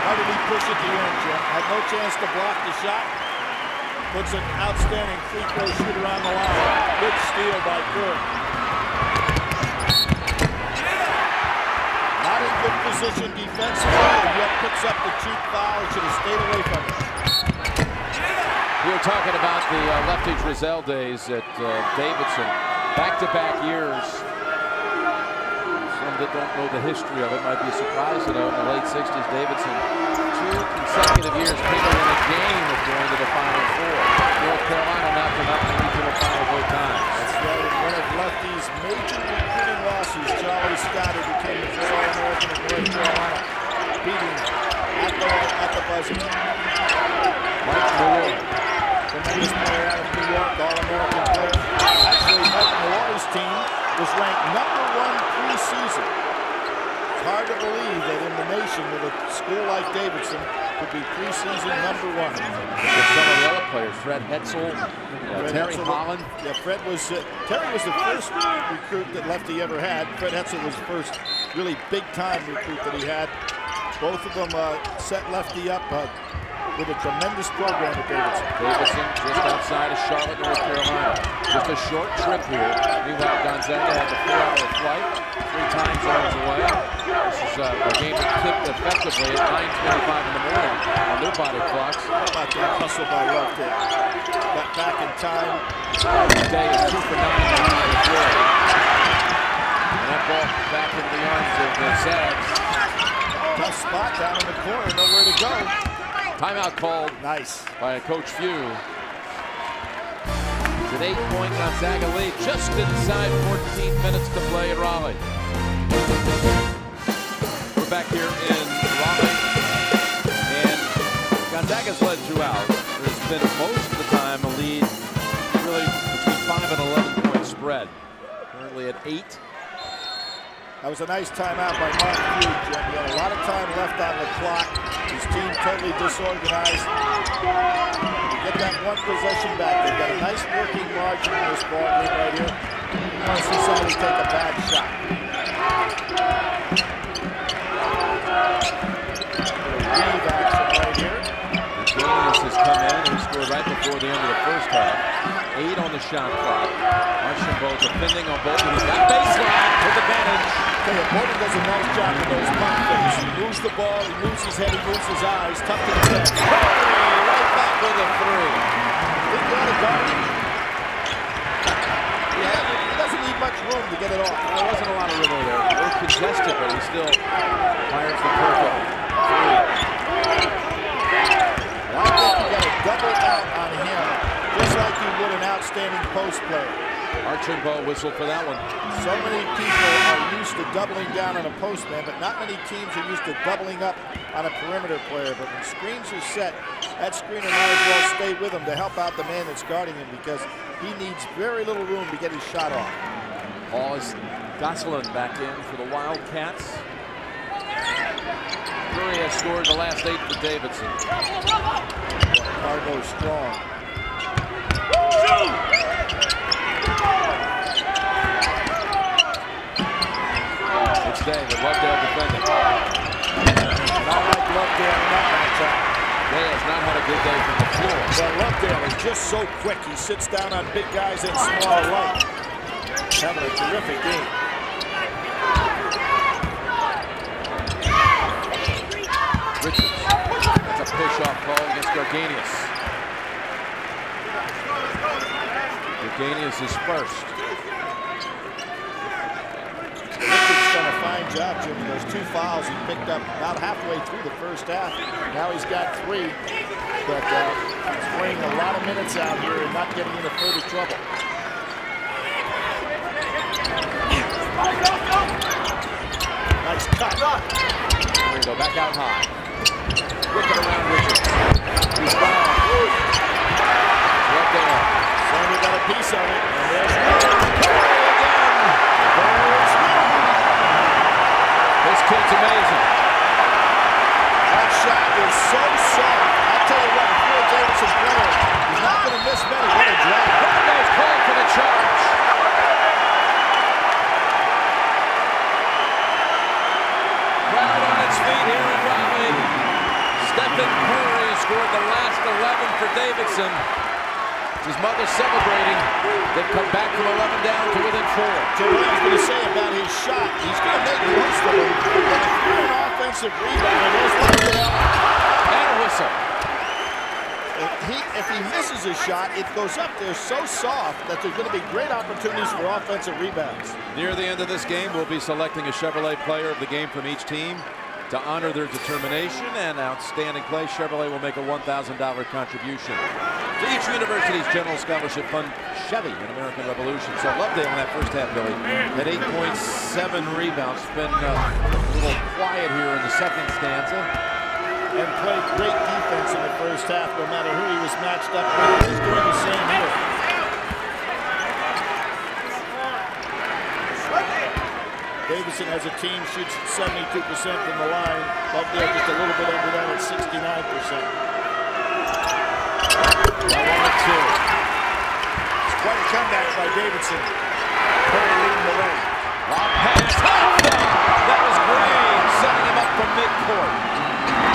How did he push? Had no chance to block the shot. Puts an outstanding free throw shooter on the line. Good steal by Curry. Not in good position defensively, yet picks up the cheap foul. Should have stayed away from it. We were talking about the uh, lefty Driesell days at uh, Davidson. Back-to-back years. Some that don't know the history of it might be surprised to know in the late 60s, Davidson, two consecutive years came within a game of going to the Final Four. North Carolina knocked them out in the final both times. That's right. in One of Lefty's major recruiting losses, Charlie Scott, who became the All-American of North Carolina, beating at the, at the buzzer. Mike Moore. Tremendous player out of New York, All-American player. Actually, Mike Moore's team was ranked number one preseason. It's hard to believe that in the nation with a school like Davidson could be preseason number one. With some of the other players, Fred Hetzel, uh, Fred Terry Holland. Yeah, Fred was uh, Terry was the first recruit that Lefty ever had. Fred Hetzel was the first really big time recruit that he had. Both of them uh, set Lefty up. With a tremendous program at Davidson. Davidson just outside of Charlotte, North Carolina. Just a short trip here. Meanwhile, Gonzaga had the four-hour flight, three time zones away. This is uh, a game that tipped effectively at 9.25 in the morning on their body clocks. How about that hustle by Lovedale? Got back in time. Daye is two for nine the floor. And that ball back into the arms of the Zags. Tough spot down in the corner, nowhere to go. Timeout called Nice. by Coach Few. It's an eight-point Gonzaga lead, just inside 14 minutes to play in Raleigh. We're back here in Raleigh, and Gonzaga's led throughout. There's been most of the time a lead, really between five and 11 point spread. Currently at eight. That was a nice timeout by Mark Few. He had a lot of time left on the clock. His team totally disorganized. To get that one possession back, they've got a nice working margin in this ball game right here. You want to see somebody take a bad shot. Action right here. Janius has come in. He scored right before the end of the first half. Eight on the shot clock. Archambault defending on both of them. Got baseline. Took advantage. You, Morgan does a nice job with those fakes. He moves the ball, he moves his head, he moves his eyes, tough to defend. Right back with a three. Ought to guard him. He, doesn't need much room to get it off. There wasn't a lot of room over there. A little congested, but he still fires the perfect three. And I think you got to double out on him, just like you would an outstanding post player. Archambault whistled for that one. So many people are used to doubling down on a post man, but not many teams are used to doubling up on a perimeter player. But when screens are set, that screener might as well stay with him to help out the man that's guarding him because he needs very little room to get his shot off. Ball is Gosselin back in for the Wildcats. Curry has scored the last eight for Davidson. Pargo strong. It's David. Lovedale defending. Not like Lovedale in that matchup. Daye has not had a good day from the floor. But Lovedale is just so quick. He sits down on big guys and small. He's having a terrific game. Richards. That's a push-off call against Garganius. Garganius is first. Richards done a fine job, Jimmy. Those two fouls he picked up about halfway through the first half. Now he's got three. But uh, he's playing a lot of minutes out here and not getting into further trouble. Nice cut. There we go, back out high. Whipping around Richards. He's fouled. Lovedale. Sammy got a piece of it. And there's There's This kid's amazing. That shot is so soft. I'll tell you what, if you're a Davidson player, he's not going to miss many. What a drive. There goes Cole for the charge. Crowd on its feet here in Raleigh. Stephen Curry scored the last 11 for Davidson. His mother celebrating. They've come back from 11 down to within four. So what I was going to say about his shot, he's going to make most of them. If you're an offensive rebounder, there's Lovedale. And a whistle. If he, if he misses a shot, it goes up there so soft that there's going to be great opportunities for offensive rebounds. Near the end of this game, we'll be selecting a Chevrolet player of the game from each team. To honor their determination and outstanding play, Chevrolet will make a $1,000 contribution to each university's general scholarship fund, Chevy, an American Revolution. So Lovedale in that first half, Billy, had 8.7 rebounds. Been uh, a little quiet here in the second stanza. And played great defense in the first half, no matter who he was matched up with. He's doing the same here. Davidson as a team shoots 72% from the line. Lovedale just a little bit under that at 69%. That one at two. It's quite a comeback by Davidson. Pass. Oh, that was Gray setting him up from midcourt.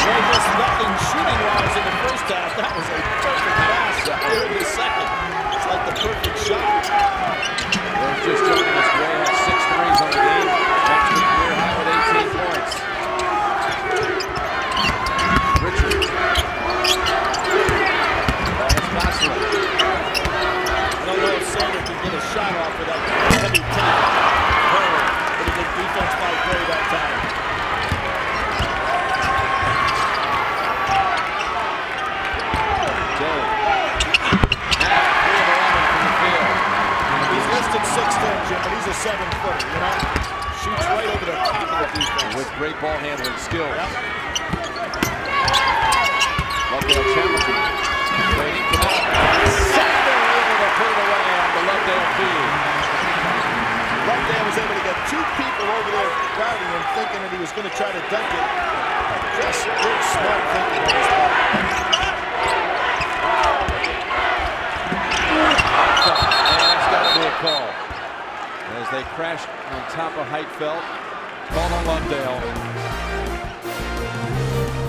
Well, just nothing shooting-wise in the first third and the second. It's like the perfect shot. They're just joining us. Gray has six threes on the game. That's the career high with 18 points. Richards. That's Gosselin. I don't know if Sander can get a shot off of that heavy tank. Very, pretty good defense by Gray that time. Daye. Now, 3 of 11 from the field. He's listed 6'10", Jim, but he's a seven footer, you know? Shoots right over the top of the defense. With great ball handling skills. Yep. Lovedale challenging. Waiting for that. Sander able to put it away on the Lovedale feed. Lovedale was able to get two people over there guarding him, thinking that he was going to try to dunk it. Just good, smart thinking on his part. And that's got to be a call. As they crashed on top of Heytvelt. Call on Lovedale.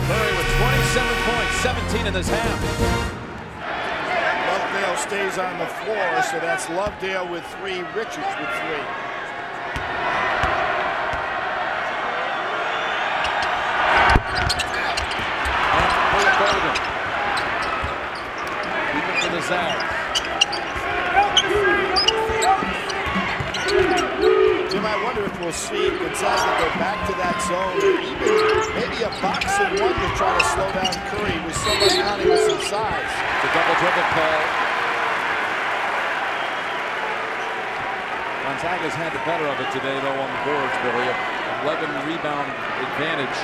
Murray with 27 points, 17 in this half. Lovedale stays on the floor, so that's Lovedale with three, Richards with three. And Bullet Golden. Even for the Zags. Jim, I wonder if we'll see Gonzaga go back to that zone, or even maybe a box and one to try to slow down Curry with somebody on him with some size. The double dribble call. Gonzaga's had the better of it today, though, on the boards, Billy. 11 rebound advantage.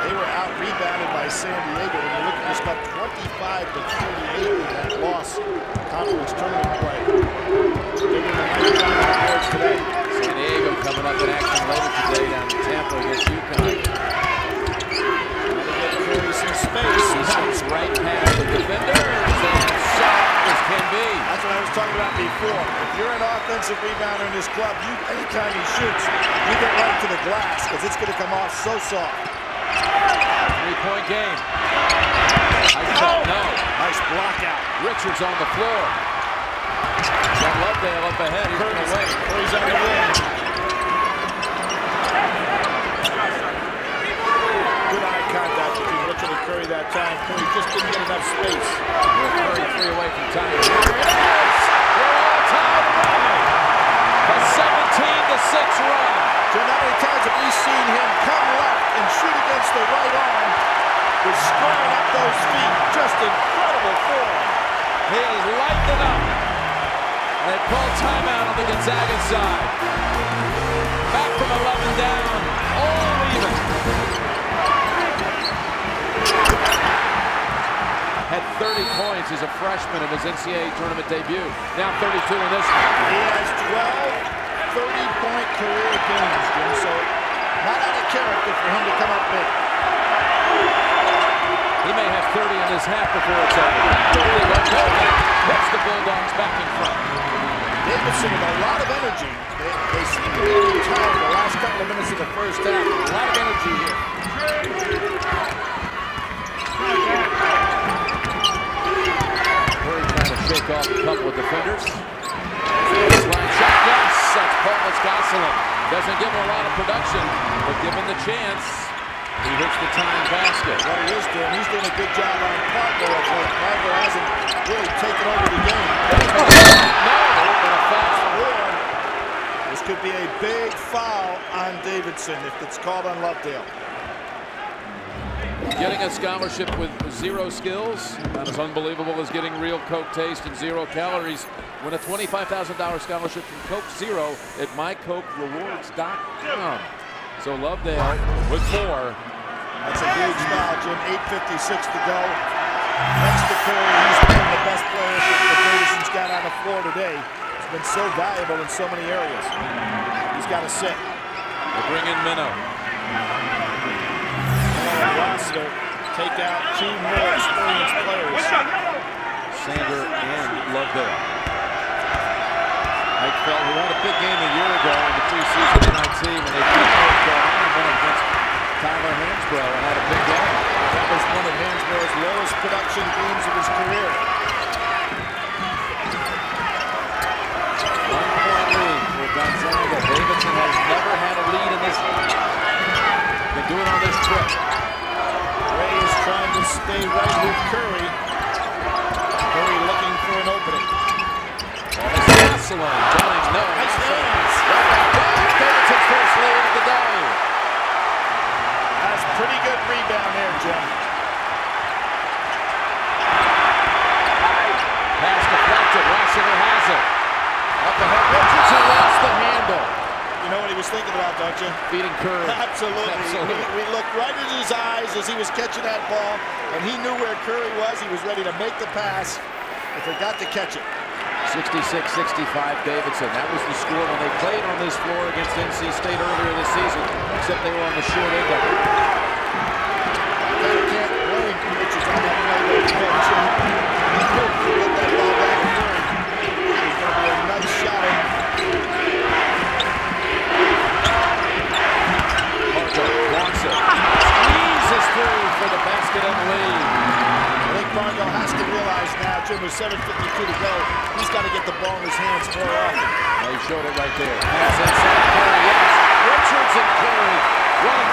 They were out rebounded by San Diego. When you look at this, about 25 to 38 in that loss conference tournament play. They're going to be on the boards today. San Diego coming up in action later today down in Tampa against UConn. Trying to get Curry some space. He slips right past the defenders and soft as can be. That's what I was talking about before. If you're an offensive rebounder in this club, you anytime he shoots, you get right to the glass because it's going to come off so soft. Three-point game. I don't know. Nice block out. Richards on the floor. Got Lovedale up ahead. He's going to wait. Oh, Curry's on the wing. Good eye contact between Richard and Curry that time. Curry just didn't get enough space. With Curry three away from time. Here it is. We're all tied running. A 17 to 6 run. Jim, how many times have we seen him come left and shoot against the right arm with squaring up those feet? Just incredible form. He is lighting it up. And they call timeout on the Gonzaga side. Back from 11 down. Had 30 points as a freshman in his NCAA tournament debut. Now 32 in this one. He has 12 30-point career games, Jim, so not out of character for him to come up big. He may have 30 in this half before it's over. Early one, Golden puts the Bulldogs back in front. Davidson with a lot of energy. They, they seem to be time the last couple of minutes of the first half. A lot of energy here. Curry trying to shake off a couple of defenders. Yes, that's Paul Gosselin. Doesn't give him a lot of production, but given the chance, he hits the tying basket. What he is doing, he's doing a good job on Parker. but Parker hasn't really taken over the game. No, but a foul. This could be a big foul on Davidson if it's called on Lovedale. Getting a scholarship with zero skills, not as unbelievable as getting real Coke taste and zero calories. Win a $25,000 scholarship from Coke Zero at mycokerewards.com. So love Lovedale with four. That's a huge foul, Jim. 8.56 to go. Next to Curry, he's one of the best players that Davidson's got on the floor today. He's been so valuable in so many areas. He's got to sit. They bring in Meno. And take out two more experienced players. Sander and Lovedale. Heytvelt, who had a big game a year ago in the preseason our team, and they beat North Carolina went against Tyler Hansbrough and had a big game. That was one of Hansbrough's lowest production games of his career. One point lead for Gonzaga. Davidson has never had a lead in this. Been doing on this trip. Trying to stay right with Curry. Curry looking for an opening. Jocelyn going no. Nice hands. Right back down. Davidson's first lead of the day. That's pretty good rebound there, Jim. Pass deflected. Rossiter has it. Up ahead. Richardson lost the handle. You know what he was thinking about, don't you? Beating Curry. Absolutely. Absolutely. We, we looked right into his eyes as he was catching that ball, and he knew where Curry was. He was ready to make the pass, but forgot to catch it. 66-65 Davidson. That was the score when they played on this floor against NC State earlier this season, except they were on the short end of it. You can't blame on that play there, coach. He could get that ball back to Curry. It's going to be a nice shot. Harjo wants it. Squeezes through for the basket and lead. I think Pargo has to realize now, Jim, with 7.52 to go, he's got to get the ball in his hands more often. Well, he showed it right there. Pass inside Curry, yes. Richards and Curry. What a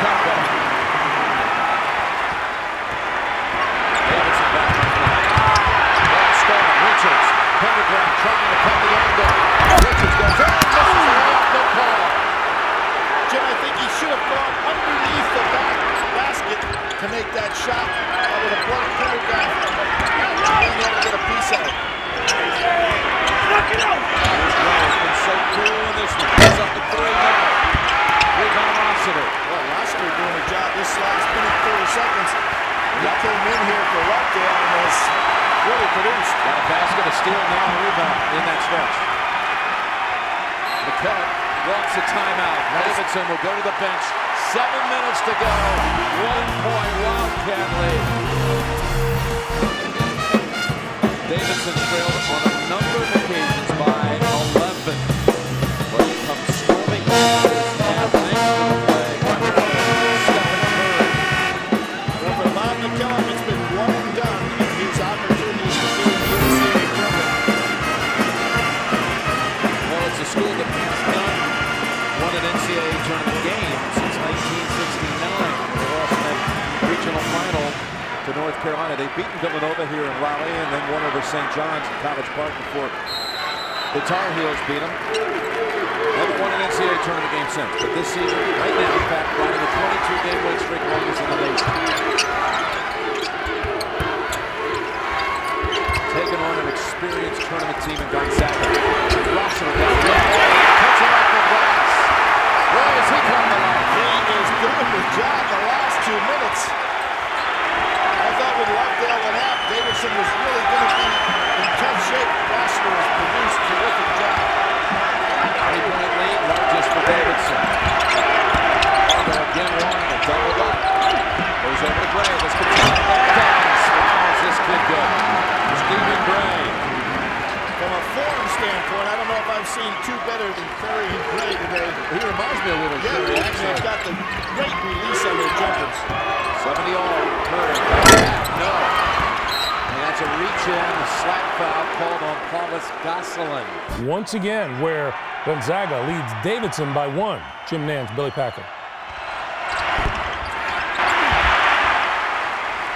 that's a reach-in, a slap foul called on Paulhus Gosselin. Once again, where Gonzaga leads Davidson by one. Jim Nantz, Billy Packer.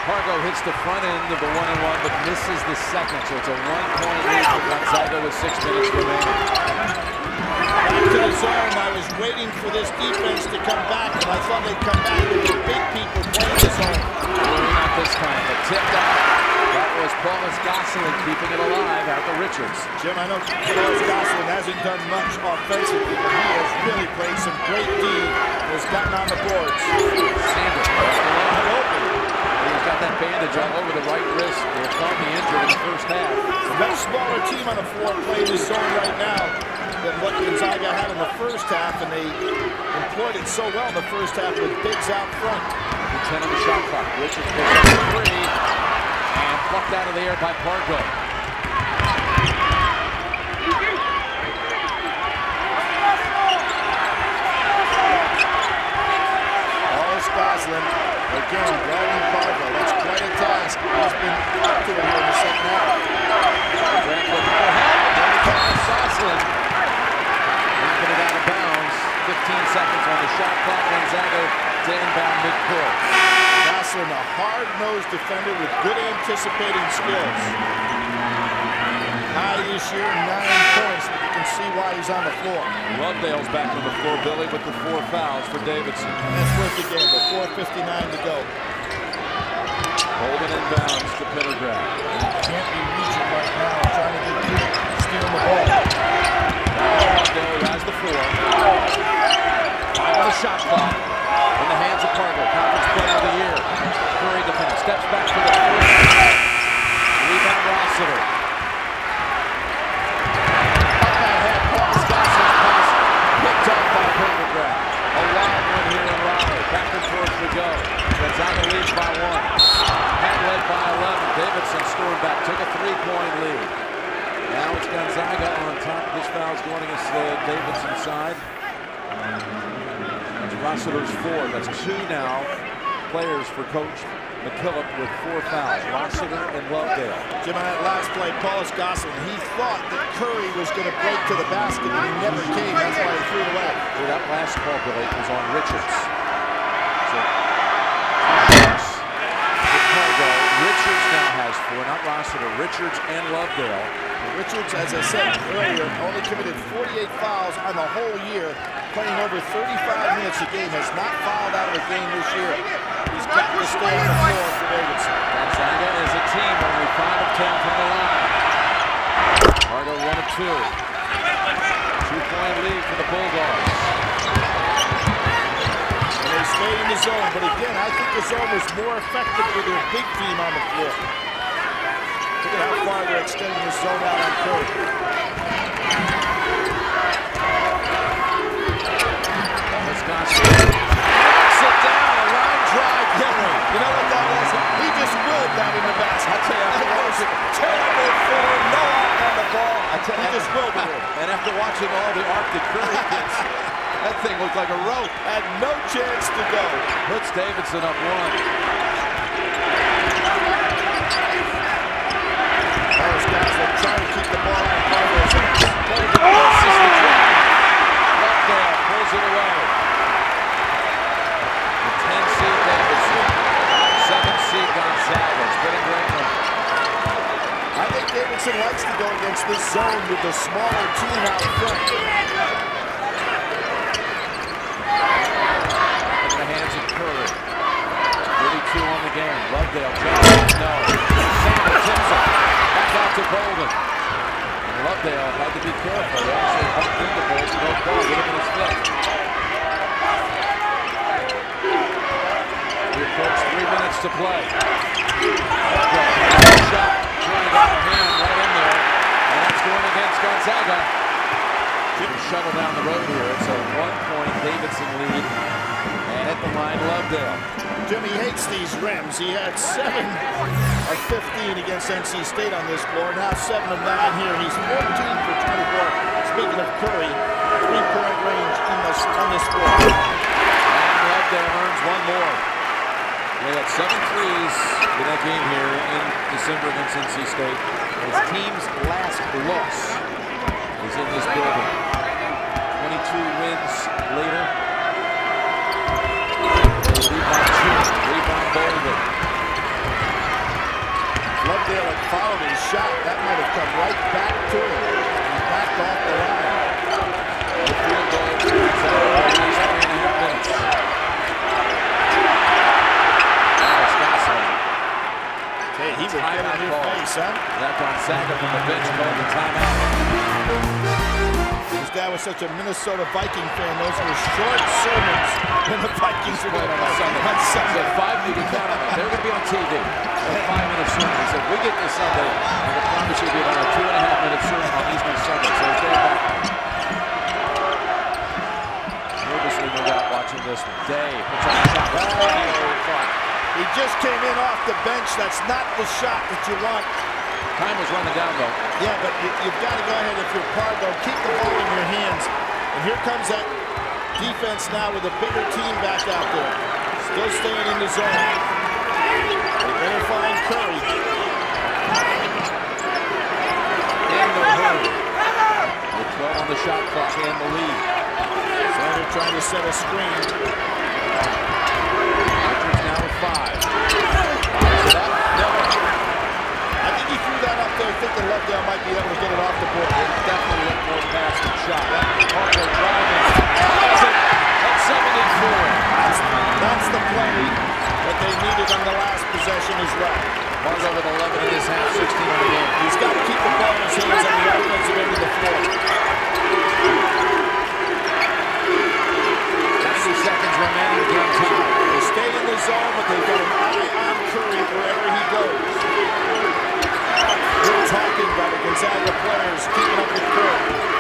Pargo hits the front end of the one and one, but misses the second. So it's a one-point lead for Gonzaga with six minutes remaining. Back to the zone. I was waiting for this defense to come back, and I thought they'd come back with the big people playing the zone. Well, not this time, but tipped out. That was Paulhus Gosselin keeping it alive out to Richards. Jim, I know Charles Gosselin hasn't done much offensively, but he has really played some great D and has gotten on the boards. Sanders alone. open. He's got that bandage all over the right wrist. He'll thumb the injured in the first half. A much smaller team on the floor playing this zone right now than what Gonzaga had in the first half, and they employed it so well in the first half with bigs out front. The 10 on the shot clock. Richards picks up the three. Plucked out of the air by Pargo. Wallace Goslin Again, Darwin Pargo, that's quite a task. He's been up to it here in the second half. Grant looking for help. Then he comes Sosslin. Knocking it out of bounds. 15 seconds on the shot clock. Gonzaga inbound midcourt. Gosselin, a hard-nosed defender with good anticipating skills. High this year, nine points, but you can see why he's on the floor. Lovedale's back on the floor, Billy, with the four fouls for Davidson. And that's worth the game, but 4.59 to go. Holding inbounds to Pendergraft. Can't be reaching right now, trying to get deep, stealing the ball. Lovedale has the four. Five on the shot clock. In the hands of Pargo, conference player of the year. Curry defense, steps back for the three. Rebound Rossiter. Gonzaga leads by one. Had led by 11. Davidson stormed back, took a three-point lead. Now it's Gonzaga on top. This foul's going against the Davidson side. Rossiter's four. That's two now players for Coach McKillop with four fouls. Rossiter and Lovedale. Jim, on that last play, Paulhus Gosselin, he thought that Curry was going to break to the basket, and he never came. That's why he threw it away. So that last ball, Billy, was on Richards. So, shots for Pargo. Richards now has four, not Rossiter. Richards and Lovedale. Richards, as I said earlier, only committed 48 fouls on the whole year, playing over 35 minutes a game, has not fouled out of a game this year. He's got to stay on the floor for Davidson. Gonzaga is a team only 5 of 10 from the line. Pargo 1 of 2. Two-point lead for the Bulldogs. And they stayed in the zone, but again, I think the zone was more effective with their big team on the floor. Look at how far they're extending the zone out on Curry. Wisconsin knocks it down. A line drive. Henry. You know what that was? He just willed that in the basket. I'll tell you, that was terrible form, no out on the ball. I tell he just willed it. And after watching all the Arctic Curry hits, that thing looked like a rope. Had no chance to go. Puts Davidson up one. Those guys are trying to keep the ball on Carver's hands. Misses the drop. Lovedale pulls it away. The 10 seed Davidson. 7 seed Gonzaga. It's been a great one. I think Davidson likes to go against this zone with the smaller team out front. In the hands of Curry. 32 on the game. Lovedale. No. Back out to Bouldin. Lovedale had to be careful. He actually upped into Bouldin. No ball. Would have been his fifth. We approach three minutes to play. Shot. Trying to hand right in there. And that's going against Gonzaga. Shuttle down the road here. It's a one-point Davidson lead. And at the line, Lovedale. Jimmy hates these rims. He had 7 of 15 against NC State on this floor. Now 7 of 9 here. He's 14 for 24. Speaking of Curry, three-point range in this, on this floor. And Lovedale earns one more. They had seven threes in that game here in December against NC State. His team's last loss is in this building. 22 wins later. They lead by two. Rebound Bouldin. Lovedale had followed his shot. That might have come right back to him. He backed off the line. The field goal. Gonzaga at least three and a half minutes. Alex. Hey, he would get in your face, huh? That Gonzaga from the bench called the timeout. This guy was such a Minnesota Viking fan. Those were short sermons when the Vikings were going on Sunday. On Sunday. five you can count on them. They're going to be on TV. A five minute sermon. Said, we get to Sunday, I can promise you it'll be about a two and a half minute sermon on Easter Sunday. So it's Daye back. Nervously, no doubt, watching this one. Daye puts on a shot. That's 20 over clock. He just came in off the bench. That's not the shot that you want. Time was running down, though. Yeah, but you, you've got to go ahead if you're Pargo, keep the ball in your hands. And here comes that defense now with a bigger team back out there. Still staying in the zone. They better find Curry. In the hurry. With 12 on the shot clock and the lead. Sander trying to set a screen. Richards now with five. Fires it up. Miller. I think he threw that up there thinking Lovedale might be able to get it off the board. It definitely looked more pass than shot. That Pargo driving. Fires it at 74. That's, that's the play that they needed on the last possession as well. Pargo with 11 in this half, 16 on the game. He's got to keep the ball in his hands on the offensive end of the floor. 90 seconds remaining. Game time. They stay in the zone, but they've got an eye on Curry wherever he goes. Good talking by the Gonzaga players, keeping up with Curry.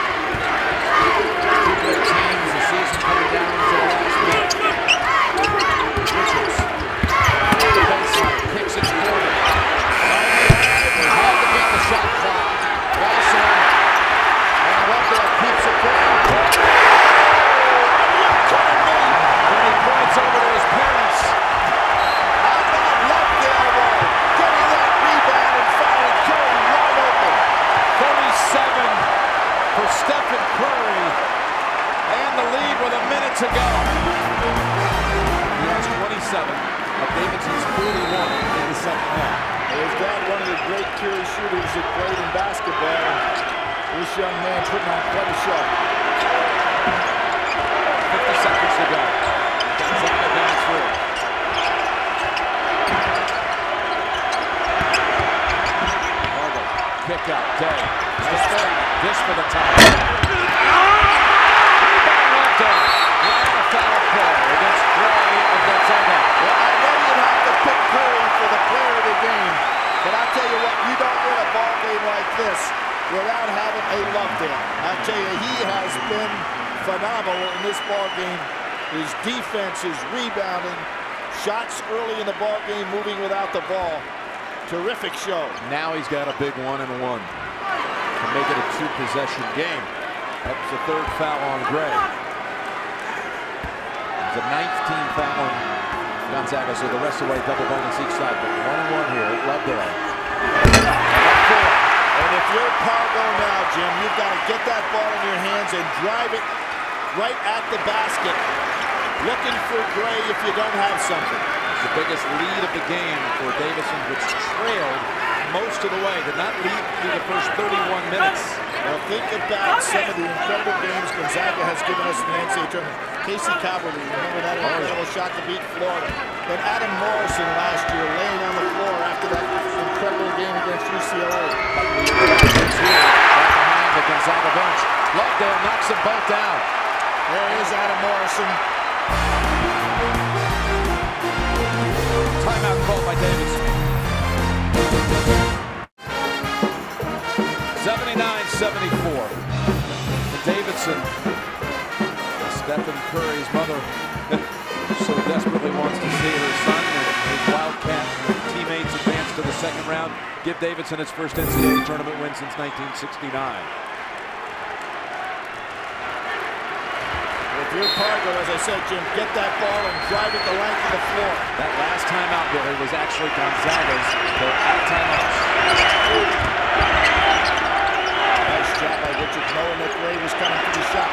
Terrific show. Now he's got a big one and one to make it a two-possession game. That's the third foul on Gray. It's a ninth team foul on Gonzaga, so the rest of the way double bonus each side. But one and one here. love Lovedale. And if you're Pargo now, Jim, you've got to get that ball in your hands and drive it right at the basket. Looking for Gray if you don't have something. The biggest lead of the game for Davidson, which trailed most of the way. Did not lead through the first 31 minutes. Now think about some of the incredible games Gonzaga has given us in the NCAA tournament. Casey Calvary, remember that oh, incredible shot to beat Florida. Then Adam Morrison last year laying on the floor after that incredible game against UCLA. Behind the Gonzaga bench. Lovedale knocks them both down. There is Adam Morrison. By Davidson. 79-74. Davidson, Stephen Curry's mother, so desperately wants to see her son and his Wildcat teammates advance to the second round, give Davidson his first NCAA tournament win since 1969. If you're Pargo, as I said, Jim, get that ball and drive it the length of the floor. That last timeout, Billy, was actually Gonzaga's. They're out of timeouts. Nice job by Richard, knowing that Gray was coming for the shot.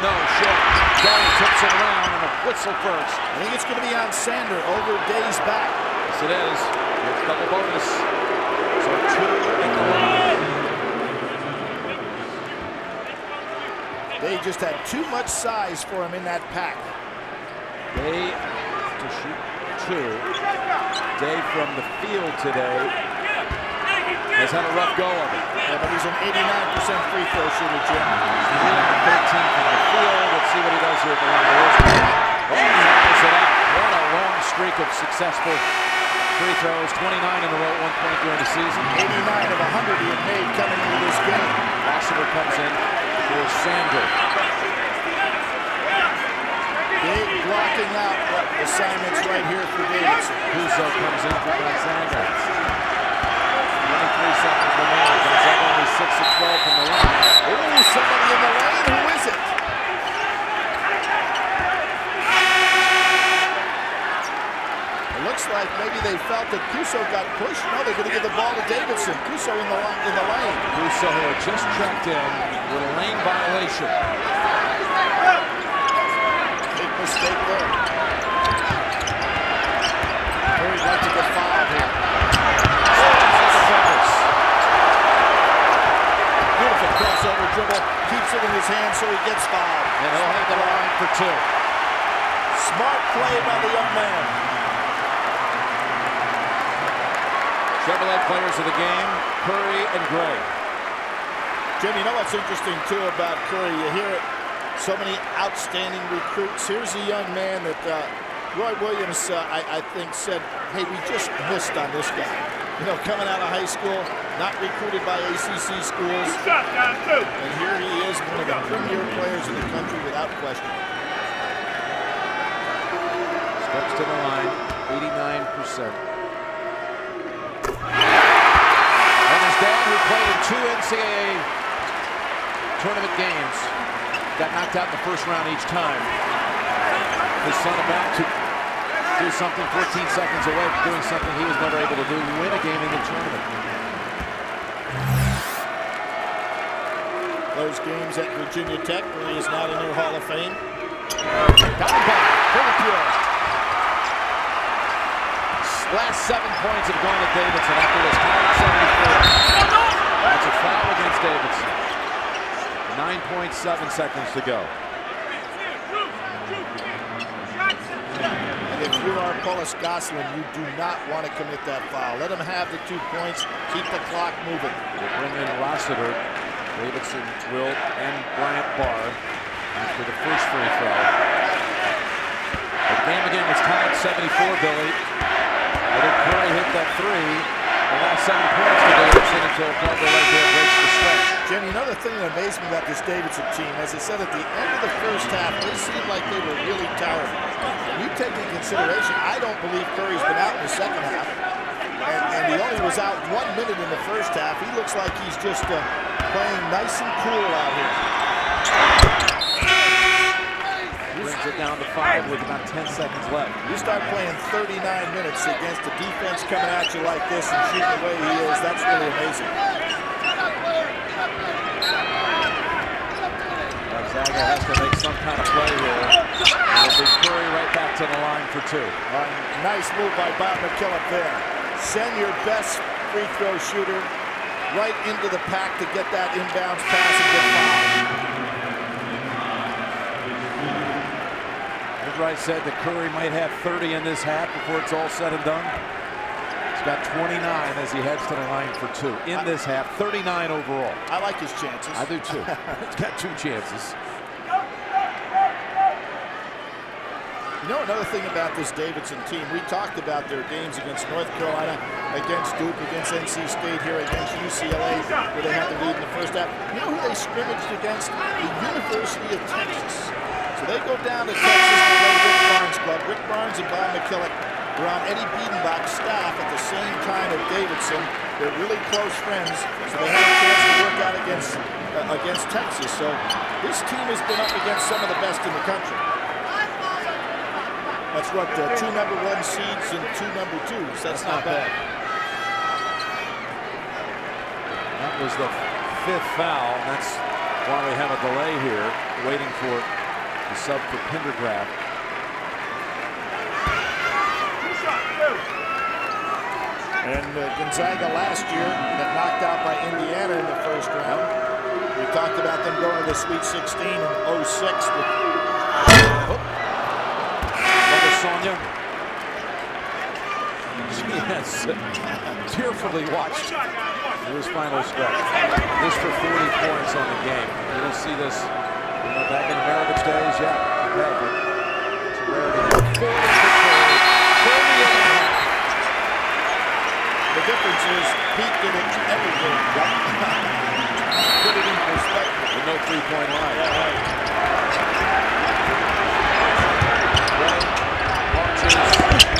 No, short. Gary tips it around and a whistle first. I think it's going to be on Sander over Daye's back. Yes, it is. It's double bonus. So two in the line. They just had too much size for him in that pack. Daye to shoot two. Daye from the field today has had a rough go of it. Yeah, but he's an 89% free throw shooter, Jim. He's 13 from the field. Let's see what he does here at the line. Oh, he it up. What a long streak of successful free throws. 29 in a row at one point during the season. 89 of 100 he had made coming into this game. Rossiter comes in for Sander. Big blocking out assignments right here for Davidson. Kuso comes in for Gonzaga. 23 seconds remaining. Gonzaga only 6 of 12 from the line. Ooh, somebody in the lane. Who is it? Looks like maybe they felt that Kuso got pushed. No, they're going to give the ball to Davidson. Kuso in the in the lane. Kuso just checked in with a lane violation. Big mistake there. To here. Beautiful crossover dribble. Keeps it in his hand so he gets fouled. And he'll have the line for two. Smart play by the young man. Chevrolet players of the game, Curry and Gray. Jim, you know what's interesting too about Curry? You hear it, so many outstanding recruits. Here's a young man that uh, Roy Williams, uh, I, I think, said, hey, we just missed on this guy. You know, coming out of high school, not recruited by ACC schools. And here he is, one of the premier players in the country without question. Steps to the line, 89%. Who played in two NCAA tournament games, got knocked out in the first round each time. His son about to do something 14 seconds away from doing something he was never able to do, win a game in the tournament. Those games at Virginia Tech, where he is not in their Hall of Fame. Down back, Pure. Last seven points have gone to Davidson after his high 74. That's a foul against Davidson. 9.7 seconds to go. And if you are Paulhus Gosselin, you do not want to commit that foul. Let him have the two points. Keep the clock moving. They bring in Rossiter, Davidson, Wilt, and Bryant Barr after the first free throw. The game again was tied 74, Billy. Then Curry hit that three. The last seven points to Davidson until Pargo right there breaks the stretch. Jenny, another thing that amazed me about this Davidson team, as I said at the end of the first half, they seemed like they were really tired. You take into consideration, I don't believe Curry's been out in the second half. And, and he only was out one minute in the first half. He looks like he's just uh, playing nice and cool out here. Brings it down to five with about 10 seconds left. You start playing 39 minutes against a defense coming at you like this and shooting the way he is, that's really amazing. Gonzaga has to make some kind of play here. It'll be Curry right back to the line for two. Uh, nice move by Bob McKillop there. Send your best free throw shooter right into the pack to get that inbounds pass and get fouled. Woodright said that Curry might have 30 in this half before it's all said and done. He's got 29 as he heads to the line for two. In this half, 39 overall. I like his chances. I do too. He's got two chances. You know another thing about this Davidson team, we talked about their games against North Carolina, against Duke, against NC State here, against UCLA, where they had the lead in the first half. You know who they scrimmaged against? The University of Texas. So they go down to Texas to play Rick Barnes' club. Rick Barnes and Bob McKillop were on Eddie Biedenbach's staff at the same time at Davidson. They're really close friends, so they had a chance to work out against, uh, against Texas. So this team has been up against some of the best in the country. That's what, uh, two number one seeds and two number twos. That's, not, bad. That was the fifth foul. That's why we have a delay here, waiting for the sub for Pendergraft. And uh, Gonzaga last year got knocked out by Indiana in the first round. We talked about them going to the Sweet 16 in 06 with Sonya. Has tearfully watched his final stretch. This for 40 points on the game. You don't see this Back in America's days, yeah. The difference is Pete did it everything. Put it in perspective. With no three-point line. Yeah, right. Ray.